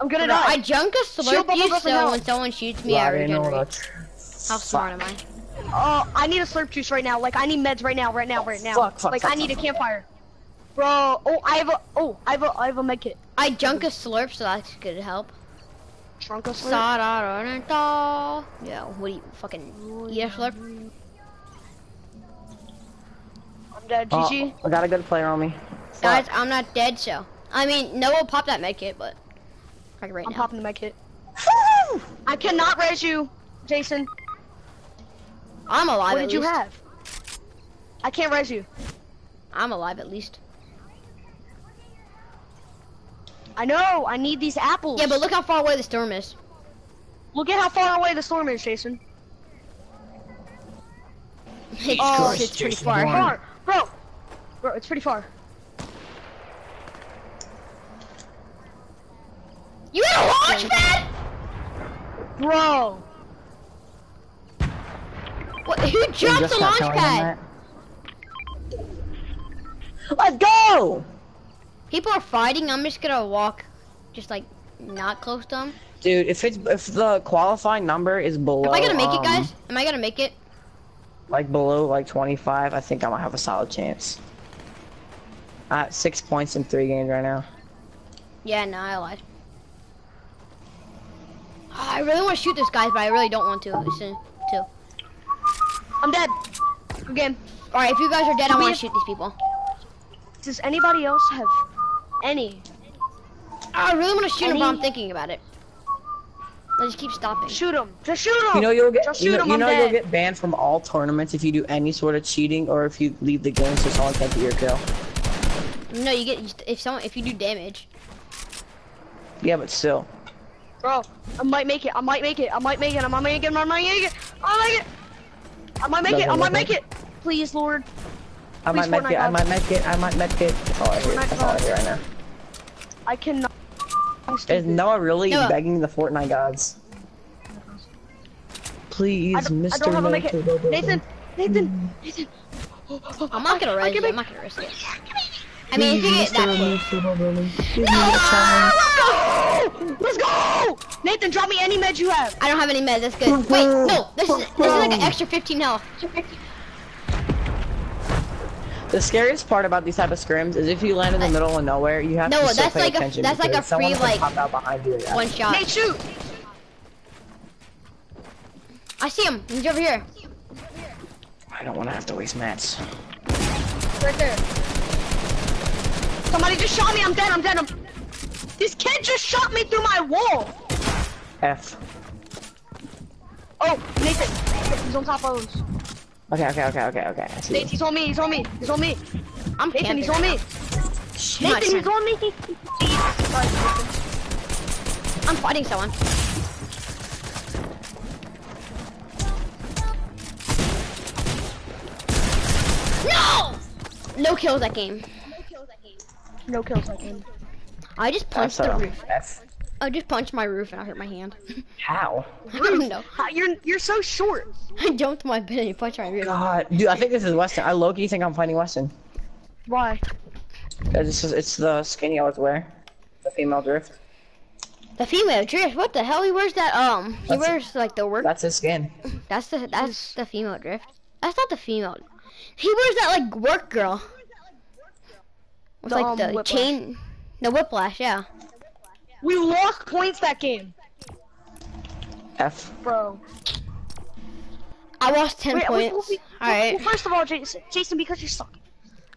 I'm gonna Bro, die. I junk a slurp bubble slurpee goes so down. when someone shoots me, I Well, didn't know regenerate. that. How smart am I? Oh, I need a slurp juice right now. Like I need meds right now, right now, right now. Fuck, fuck, like fuck, I need fuck, a campfire. Bro, oh I have a oh I have a I have a med kit. I junk a slurp, so that's good to help. Trunk of slurp. Yeah, what do you fucking eat a slurp? I'm dead. Oh, I got a good player on me. Guys, I'm not dead, so. I mean, no, we'll pop that med kit, but. Like right I'm now. popping the med kit. I cannot res you, Jason. I'm alive What at did you have? I can't res you. I'm alive at least. I know. I need these apples. Yeah, but look how far away the storm is. look at how far away the storm is, Jason. It's, Oh, it's pretty Jason far. Far, bro. Bro, it's pretty far. You had a launch pad? Bro. What, who You dropped the not launch pad? Let's go! People are fighting. I'm just gonna walk, just like not close to them. Dude, if it's if the qualifying number is below, Am I gonna make it, um, guys? Am I gonna make it? Like below like 25, I think I might have a solid chance. I at six points in three games right now. Yeah, no, I lied. I really want to shoot this guy, but I really don't want to. Listen, too. I'm dead. Good game. All right, if you guys are dead, I Can we- want to shoot these people. Does anybody else have any? I really want to shoot him, but I'm thinking about it. I just keep stopping. Shoot him. Just shoot him. You know you'll get Just you know, him. you know you'll get banned from all tournaments if you do any sort of cheating or if you leave the game so someone can't get your kill. No, you get if someone if you do damage. Yeah, but still. Bro, I might make it. I might make it. I might make it. I might make it. I might make it. I might make it. I might make it. I might make it. Please, Lord. I might make it, I might make it, I might make it. That's all I hear. Fortnite That's all I hear right now. I cannot. I'm Is. Noah really Noah. begging the Fortnite gods? Please, I Mr. I don't have a make it. Nathan. Nathan. Nathan. Nathan. I'm not gonna risk it. I'm not gonna risk it. I mean, if you get that close. No! Let's go! Nathan, drop me any meds you have. I don't have any meds. That's good. Wait, no. This is this is like an extra 15 health. The scariest part about these type of scrims is if you land in the middle of nowhere, you have No, to still that's pay like a- attention that's like a free, like, pop out behind you. One shot. Nate, shoot! I see him. He's over here. I don't want to have to waste mats. Right there. Somebody just shot me. I'm dead. I'm dead. I'm... This kid just shot me through my wall. F. Oh, Nathan. He's on top of us. Okay, okay, okay, okay, okay. I see Nate, he's on me. He's on me. He's on me. I'm Nathan, camping he's on me. right. Nathan, he's on me. I'm fighting someone. No! No kills that game. No kills that game. No kills that game. I just punched F, the uh, roof. F. I just punched my roof and I hurt my hand. How? I don't know. How- You're you're so short. I jumped my bed and punched my roof. God, dude, I think this is Weston. I low-key think I'm fighting Weston. Why? It's, just, it's the skin you always wear. The female drift. The female drift. What the hell? He wears that. Um, he That's- wears like the work. That's his skin. That's the that's the female drift. That's not the female. He wears that like work girl. With like um, the whiplash. chain, the whiplash. Yeah. We lost points that game, F. bro. I lost ten Wait, wait, points. wait, All right. Well, first of all, Jason, Jason, because you suck,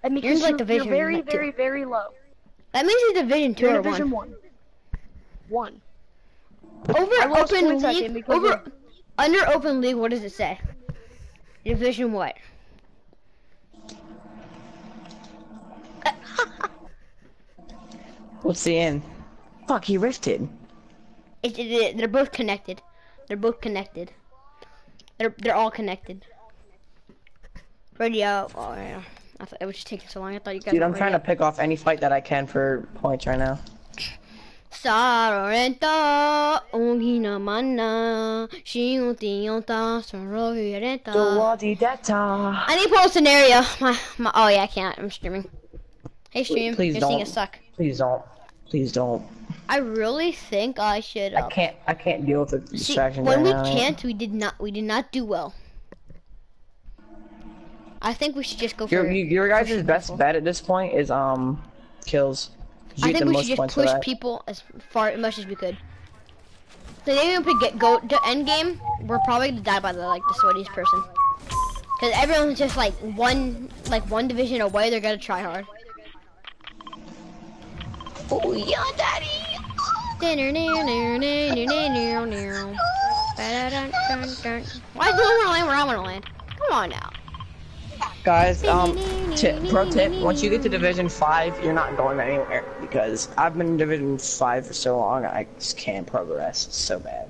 and You're like, you're, Division, you're very, like, very, very low. That means he's division two You're or in Division one. one. One. Over open points that game league. because Over of- under open league. What does it say? Division what? What's the end? Fuck, he rifted. It, it, it- they're both connected. They're both connected. They're they're all connected. Radio. Oh yeah. I thought it was just taking so long. I thought you guys. Dude, I'm trying to pick off any fight that I can for points right now. Sarorenta, ongina mana, shiutiota, sororenta. I need to pull a scenario. My, my, oh yeah, I can't. I'm streaming. Hey stream, Please you're seeing don't. us suck. Please don't. Please don't. I really think I should. I Uh, can't. I can't deal with the distraction. see, when right we can't, we did not. We did not do well. I think we should just go for. Your you- your guys' best people. bet at this point is um kills. I think we should just push people as far as much as we could. So they even put get go to end game. We're probably gonna die by the like the sweatiest person. Cause everyone's just like one like one division away. They're gonna try hard. Oh yeah, daddy. Why is no one land where I want to land? Come on now. Guys, um, tip, pro tip: once you get to Division Five, you're not going anywhere because I've been in Division Five for so long, I just can't progress. It's so bad.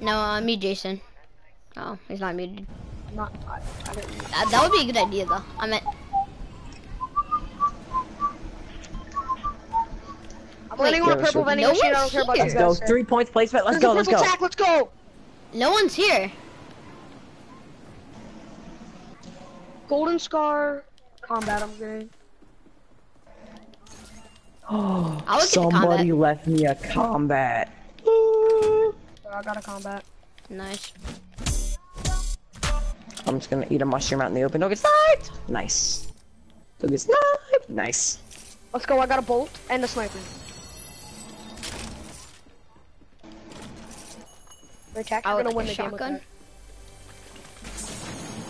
No, uh, me, Jason. Oh, he's not muted. Not, I, I didn't. That, that would be a good idea, though. I meant, I'm landing on a purple sure. vending No machine. I don't one's care about here. Let's go. Three points placement. Let's There's go. Let's go. tack, Let's go. no one's here. Golden Scar combat. I'm getting. I would Somebody left me a combat. So I got a combat. Nice. I'm just gonna eat a mushroom out in the open. Don't get sniped. Nice. Don't get sniped. Nice. Let's go. I got a bolt and a sniper. Attack. I You're would gonna like win a the shotgun. that.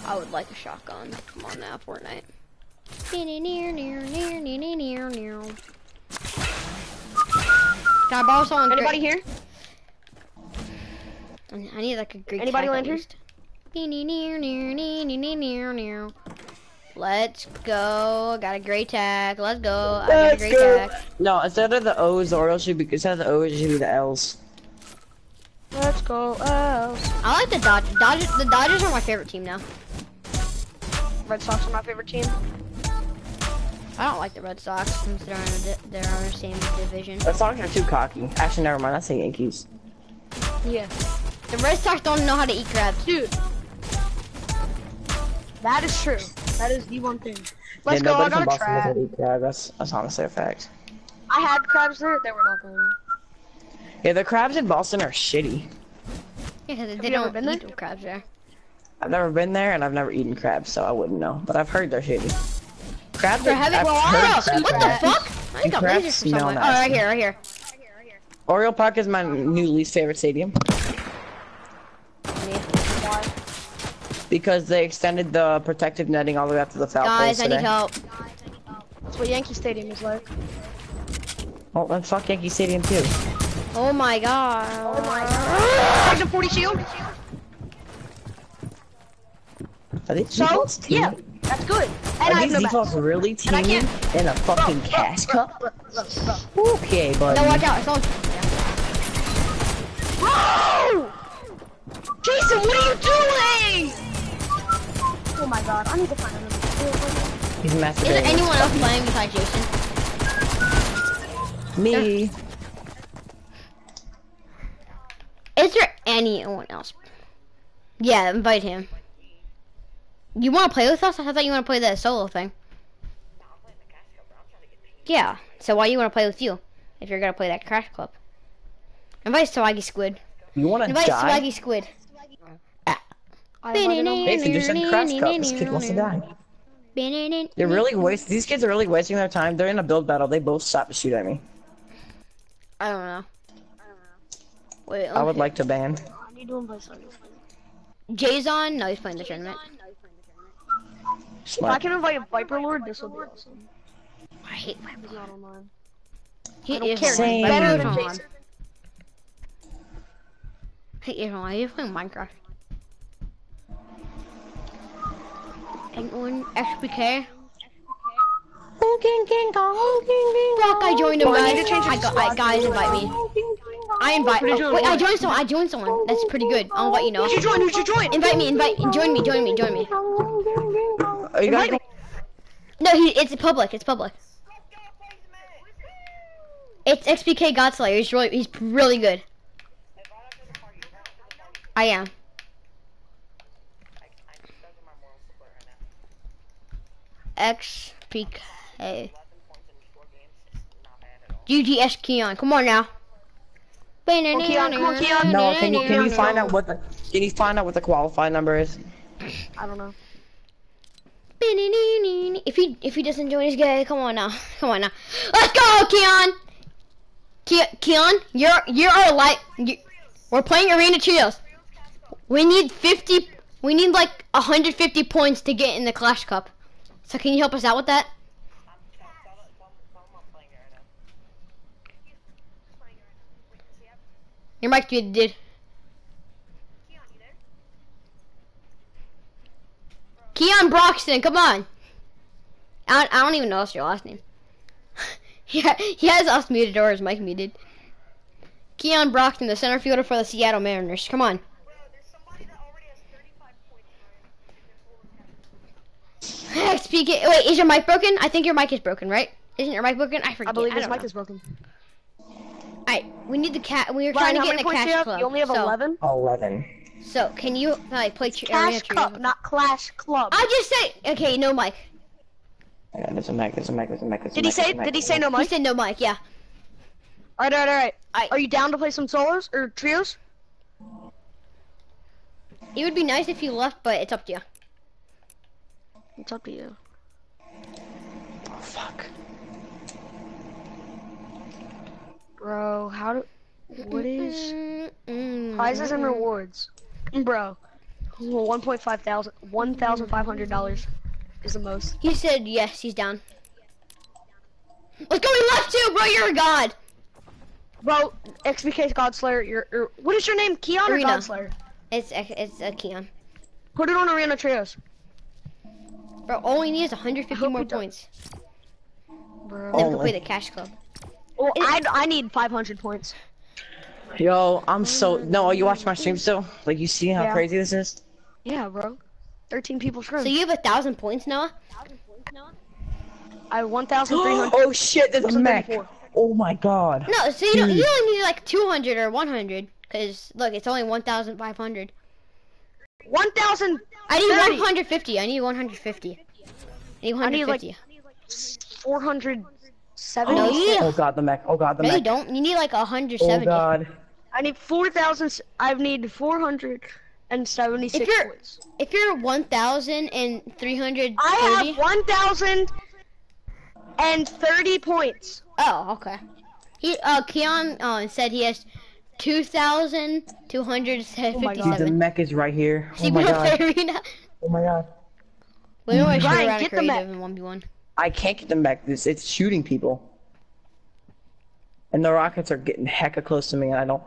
I would like a shotgun. Come on now, Fortnite. Near, near, near, near, near, near, near. Can I borrow someone? Anybody here? I I need like a great Anybody tag land here? Near, near, near, near, near, near, near. Let's go. I got a great tag. Let's go. I got a Let's great go. tag. No, instead of the O's, the Orioles should be. Instead of the O's, it should be the L's. Let's go. Else. I like the Dodgers. Dodgers. The Dodgers are my favorite team now. Red Sox are my favorite team. I don't like the Red Sox since they're in, a di- they're on the same division. The Sox are too cocky. Actually, never mind. I say Yankees. Yeah. The Red Sox don't know how to eat crabs. Dude. That is true. That is the one thing. Let's yeah, go. I nobody from got a Boston knows how trap. to eat crab. That's that's honestly a fact. I had crabs there. They were not good. Yeah, the crabs in Boston are shitty. Yeah, 'cause they you ever don't been eat there? the crabs there. I've never been there and I've never eaten crabs, so I wouldn't know. But I've heard they're shitty. Crabs They're are heavy. I've Well, heard crabs what the fuck? I And got crabs lasers from somewhere. Oh, right here, right here. Oriole Park is my new least favorite stadium Why? because they extended the protective netting all the way up to the foul Guys, post I need help. That's what Yankee Stadium is like. Well, then fuck Yankee Stadium too. Oh my god. Oh my god. Magnum 40 shield. Are these So, defaults yeah, that's good. And I Are have these no defaults match. really I teaming can't- in a fucking cash cup? Okay, buddy. No, watch out. It's all... Oh! Jason, what are you doing? Oh my god, I need to find another. He's Is there anyone else playing besides Jason? Me. Is there anyone else? Yeah, invite him. You want to play with us? I thought you want to play the solo thing. Yeah. So why you want to play with you? If you're gonna play that Crash Club. Invite Swaggy Squid. You wanna Invite die? Swaggy Squid. I invited just said crash cup. This kid wants to die. They're You're really waste. These kids are really wasting their time. They're in a build battle. They both stop to shoot at me. I don't know. Wait, I would like to ban. I need to invite someone. Jay's on. No, he's playing the tournament. If I can invite Viper Lord, this will be awesome. I hate my He's not online. He I don't is care. Same. Better than He's on. Jason. He is on. He's playing Minecraft. Anyone SPK? Fuck, I joined him, Oh, I guys. need to change I it got, to I, guys, invite me. I invite. Who did you Oh, wait, I joined someone. I joined someone. That's pretty good. I'll let you know. You join? Who'd you join? Invite me. Invite. Join me. Join me. Join me. Are you? Invite me. No, he. It's public. It's public. It's XPK Godslayer. He's really. He's really good. I am. XPK. GGS Keon, come on now. Keon, come on, Keon. No, can you can you find out what the can you find out what the qualified number is? I don't know. If he if he doesn't join his gay, come on now, come on now, let's go, Keon. Ke- Keon, you're you're our light. You, we're playing arena trios. We need 50. We need like 150 points to get in the Clash Cup. So can you help us out with that? Your mic muted, dude. Keon Broxton, come on. I don't, I don't even know what's your last name. yeah, he has us muted or his mic muted. Keon Broxton, the center fielder for the Seattle Mariners. Come on. Speaking, wait, is your mic broken? I think your mic is broken, right? Isn't your mic broken? I forget. I believe his don't mic know. is broken. Alright, we need the cat. We were Ryan, trying to get in the points you cash club. You only have so, 11? Eleven. So, can you like play tr- arena Cash trios Cup, not Clash Club. I just say okay, no mic. Yeah, there's a mic. There's a mic. There's a mic. There's a Did he mic, there's say? a mic, Did he there's a say mic. no He mic? said no mic. Yeah. All right, all right, all right. I- Are you down to play some solos or trios? It would be nice if you left, but it's up to you. It's up to you. Oh fuck. Bro, how do? What is prizes and rewards? Bro, 1.5 thousand, 1,500 dollars is the most. He said yes. He's down. Let's go. He left too, bro. You're a god. Bro, XPK's Godslayer. You're, you're, what is your name? Keon or Arena. Godslayer? It's it's a Keon. Put it on Arena Trios. Bro, all we need is 150 more points. Bro. Then we can play the cash club. Well, I, I need 500 points. Yo, I'm so no. You watch my stream still? Like you see how Yeah. crazy this is? Yeah, bro. 13 people scrim. So you have a thousand points, Noah? I have 1,300. oh shit! There's a mech. Oh my god. No, so you don't, you only need like 200 or 100. Cause look, it's only 1,500. 1,000. I need 150. I need 150. I need I need, like, 150. 470. No, you need, Oh god, the mech. Oh god, the no, you mech. don't. You need like Oh 170. god. I need 4,000. I need 476 If you're- points. If you're 1,330. I have 1,030 points. Oh, okay. He uh Keon uh, said he has 2,257. Dude, the mech is right here. Oh my god. arena. Oh my god. We don't shoot Ryan, around get the creative in 1v1. I can't get them back. This it's shooting people. And the rockets are getting hecka close to me, and I don't.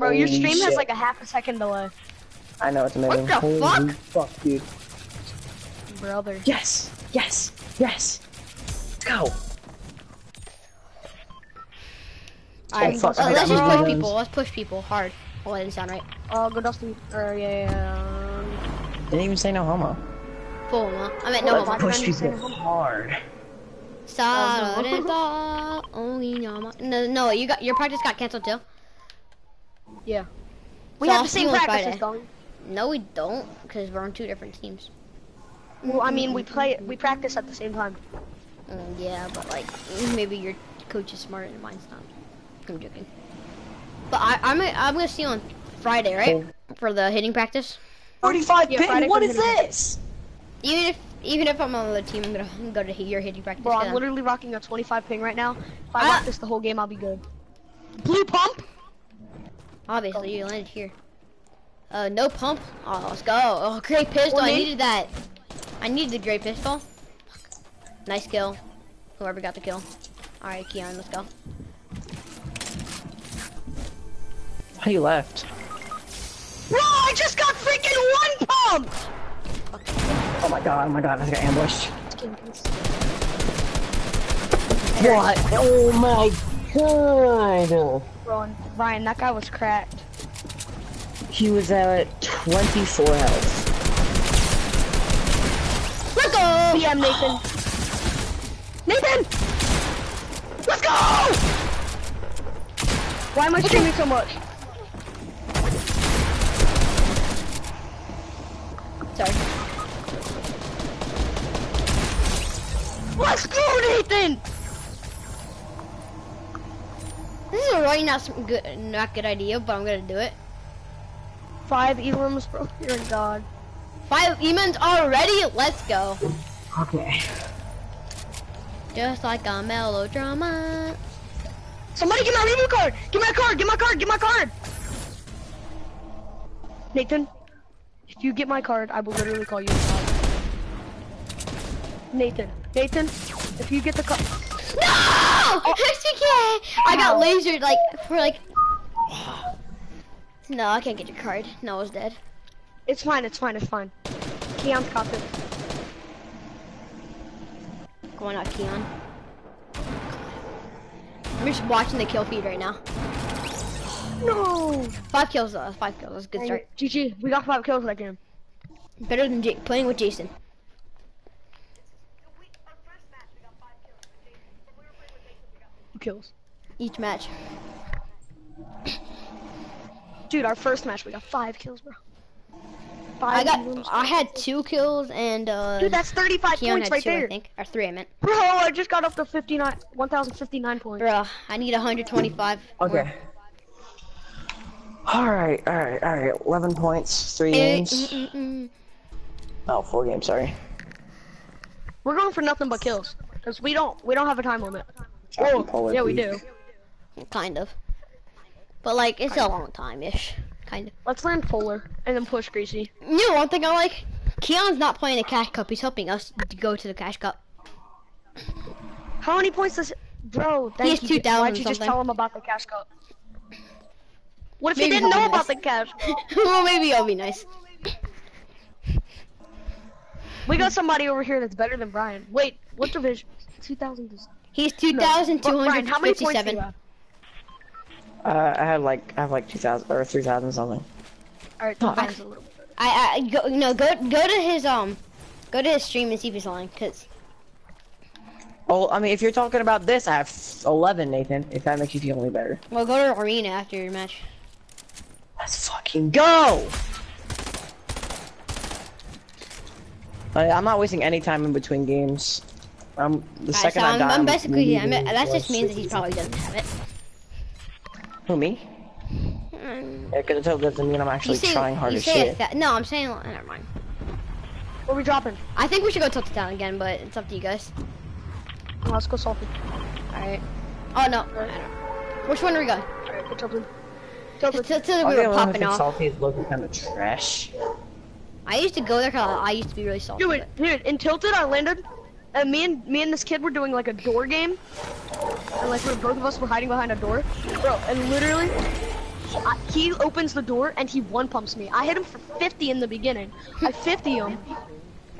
Bro, your stream has like a half a second delay. I know it's amazing. What the Holy fuck? fuck, dude. Brother. Yes, yes, yes. Let's go. Alright, Oh, uh, let's just push people. Let's push people hard. Oh, that didn't sound right. Oh, go Dustin. Or, yeah, yeah, Didn't even say no homo. Full. I meant no Let's homo. push did I need to say people hard. Sarareta. No, no, you got your practice got canceled too. yeah. We So have the same you on practices, Friday. don't? No, we don't, because we're on two different teams. Well, I mean, we play, we practice at the same time. Mm, yeah, but like maybe your coach is smarter and mine's not. I'm joking. But I, I'm I'm gonna see you on Friday, right? For the hitting practice. 45 Yeah, pin? Friday What for this? Even if even if I'm on the team, I'm gonna go to hit your hitting practice. Bro, 'cause I'm I'm- literally rocking a 25 ping right now. If I Ah. rock this the whole game, I'll be good. Blue pump? Obviously, you landed here. Uh, no pump. Oh, let's go. Oh, great pistol. I needed that. I needed the great pistol. Nice kill. Whoever got the kill. All right, Keon, let's go. He left. Bro, I just got freaking one pump! Oh my god, oh my god, I got ambushed. What? Oh my god. Bro, and Ryan, that guy was cracked. He was at 24 health. Let's go. BM Nathan. Nathan! Let's go! Why am I streaming so much? Sorry. Let's go, Nathan! This is really not some good, not good idea, but I'm gonna do it. Five elims, bro. You're a god. Five emons already? Let's go. Okay. Just like a melodrama. Somebody get my reboot card! Get my card! Get my card! Get my card! Nathan, if you get my card, I will literally call you a god. Nathan, Nathan, if you get the card, No! Oh. XPK! I got lasered like for like. No, I can't get your card. Noah's dead. it's fine, it's fine, it's fine. Keon's caught this. Going out, Keon. I'm just watching the kill feed right now. No! Five kills though. Five kills. That's a good start. GG, we got five kills that game. Better than J playing with Jason. Kills. Each match. Dude, our first match, we got five kills, bro. Five I got. elims. I had two kills and uh. Dude, that's 35 Keon points right two, I think, or three. I meant. Bro, I just got up to 59, 1,059 points. Bruh, I need 125. Okay. Alright, alright, alright. 11 points, 3 Eh, games. mm, mm, mm. Oh, 4 games, sorry. We're going for nothing but kills. Cause we don't, we don't have a time limit. Choppy polar Yeah, we do. Kind of. But like, it's a long time-ish. Kind of. Let's land Polar and then push Greasy. You know one thing I like? Keon's not playing the Cash Cup. He's helping us to go to the Cash Cup. How many points does, bro? Thank has you. 2,000 Why'd you just tell him about the cash cup? What if Maybe he didn't know he'll about the cash? well, maybe I'll be nice. We got somebody over here that's better than Brian. Wait, what division? 2000. Is- He's No. Brian, how many points do you 2,257. have? Uh, I have like, I have like 2,000 or 3,000 something. All right, Oh, Brian's a little. I, I go no go go to his um go to his stream and see if he's lying cause Oh, I mean, if you're talking about this, I have 11, Nathan, if that makes you feel any better. well go to arena after your match. Let's fucking go! I, I'm not wasting any time in between games. Um, the Alright, second so I I'm, die, I'm basically I leaving mean, that just means that he probably doesn't have it. Who, me? Mm, Yeah, because it doesn't mean I'm actually say, trying hard as shit. no, I'm saying never mind. What are we dropping? I think we should go tilt down again, but it's up to you guys. Oh, let's go salty. All right. Oh no. Which one are we going? All right, go tilted. To, Tilted. to, to we be were popping if off. Salty is looking kind of trash. I used to go there because I used to be really salty. Dude, dude, in tilted, I landed. And me and me and this kid were doing like a door game, and like we both of us were hiding behind a door, bro. And literally, I, he opens the door and he one pumps me. I hit him for 50 in the beginning. I 50 him,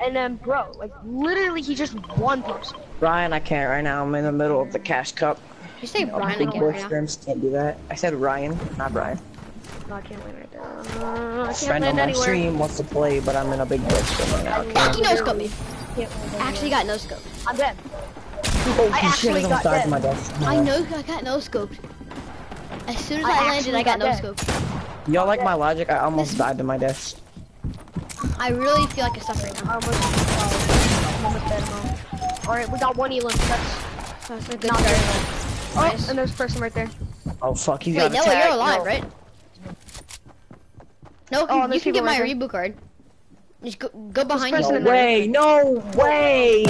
and then bro, like literally, he just one pumps me. Brian, I can't right now. I'm in the middle of the cash cup. You say Brian Big again right now. can't do that. I said Ryan, not Brian. No, I can't land right there. Uh, I can't Friend on my anywhere. stream wants to play, but I'm in a big boy right now. Fuck you no scope me. Actually got no scope. I'm dead. Oh, I actually I got dead. my death. I know I got no scoped. As soon as I I, landed, actually I got, got no dead. scoped. Y'all like my logic? I almost died to my death. I really feel like a sucker right now. I almost, uh, I'm almost dead now. All right, we got one elim. That's That's a good not start. very. Oh, Nice. and there's a person right there. Oh fuck, he's Wait, got Noah, attacked. you're alive, No. right? No, Oh, you there's can get my right reboot card. Just go, go behind person you. No way, no way!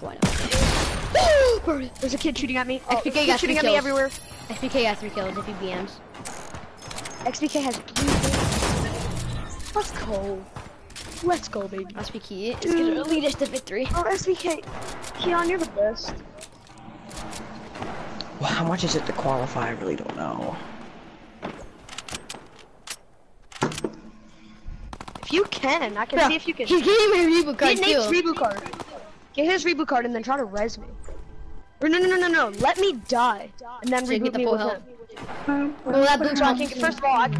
Why not? There's a kid shooting at me. Oh, XPK there's a kid got shooting three at me kills. everywhere. XPK got three kills if he BMs. XPK has three kills. Let's go. Let's go, baby. Must be key. It's gonna lead us to victory. Oh, SBK. Keon, you're the best. well, how much is it to qualify? I really don't know. You can, I can Bro, see if you can. He's getting my reboot card Get Nate's too. reboot card. Get his reboot card and then try to res me. Or no, no, no, no, no. Let me die and then So you reboot get the me full with health. him. Well, that boots so I can get, first of all, I,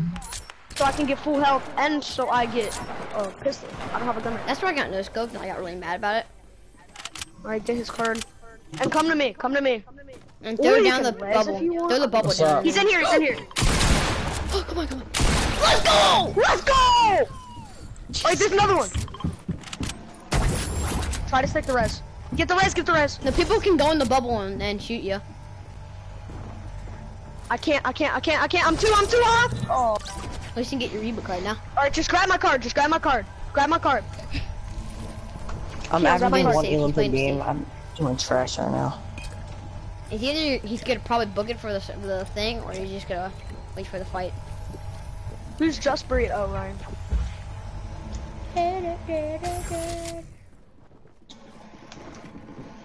so I can get full health and so I get a pistol. I don't have a gun. right That's where I got no scope and I got really mad about it. now. Alright, get his card. And come to me. Come to me. And throw you down the can res if bubble. Throw the bubble down. He's in here. He's in here. Oh, come on, come on. Let's go! Let's go! Alright, there's another one. Try to stick the res. Get the res, get the res. The people can go in the bubble and, and shoot you. I can't, I can't, I can't, I can't. I'm too, I'm too off. Oh. At least you can get your reboot card now. Alright, just grab my card, just grab my card. Grab my card. I'm Yeah, averaging playing one safe, elim per game. I'm doing trash right now. It's either he's gonna probably book it for the the thing, or he's just gonna wait for the fight. Who's just burrito? Oh, Ryan.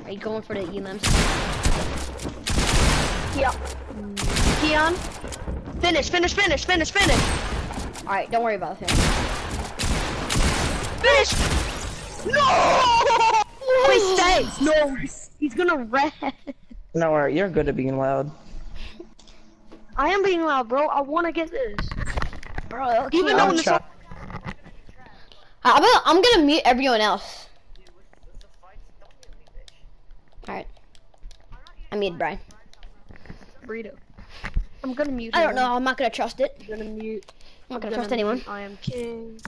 Are you going for the elims? Yeah. Keon. Finish, finish, finish, finish, finish. All right, don't worry about him. Finish! No! Wait, stay! No, he's gonna rest. No, worry, you're good at being loud. I am being loud, bro. I wanna get this. Bro, Even though this try- Uh, I'm gonna, I'm gonna mute everyone else. All right. I mute Brian. burrito. I'm gonna mute I don't him. know. I'm not gonna trust it. I'm gonna mute. I'm not gonna gonna trust anyone. mute I am king.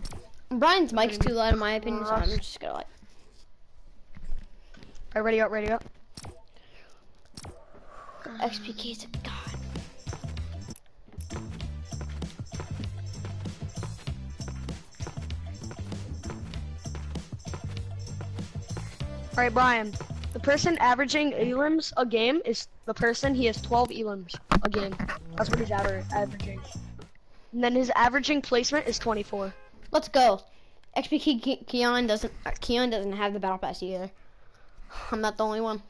Brian's mic's too loud in my opinion, so I'm just gonna like. Alright, ready up, ready up. XPK's a god. Alright, Brian. The person averaging elims a game is the person he has 12 elims a game. That's what he's aver averaging. And then his averaging placement is 24. Let's go. XP Ke- Keon doesn't. Uh, Keon doesn't have the battle pass either. I'm not the only one.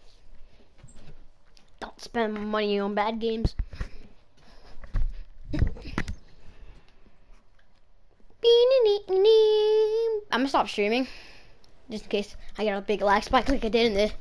Don't spend money on bad games. I'm gonna stop streaming, just in case I get a big lag spike like I did in the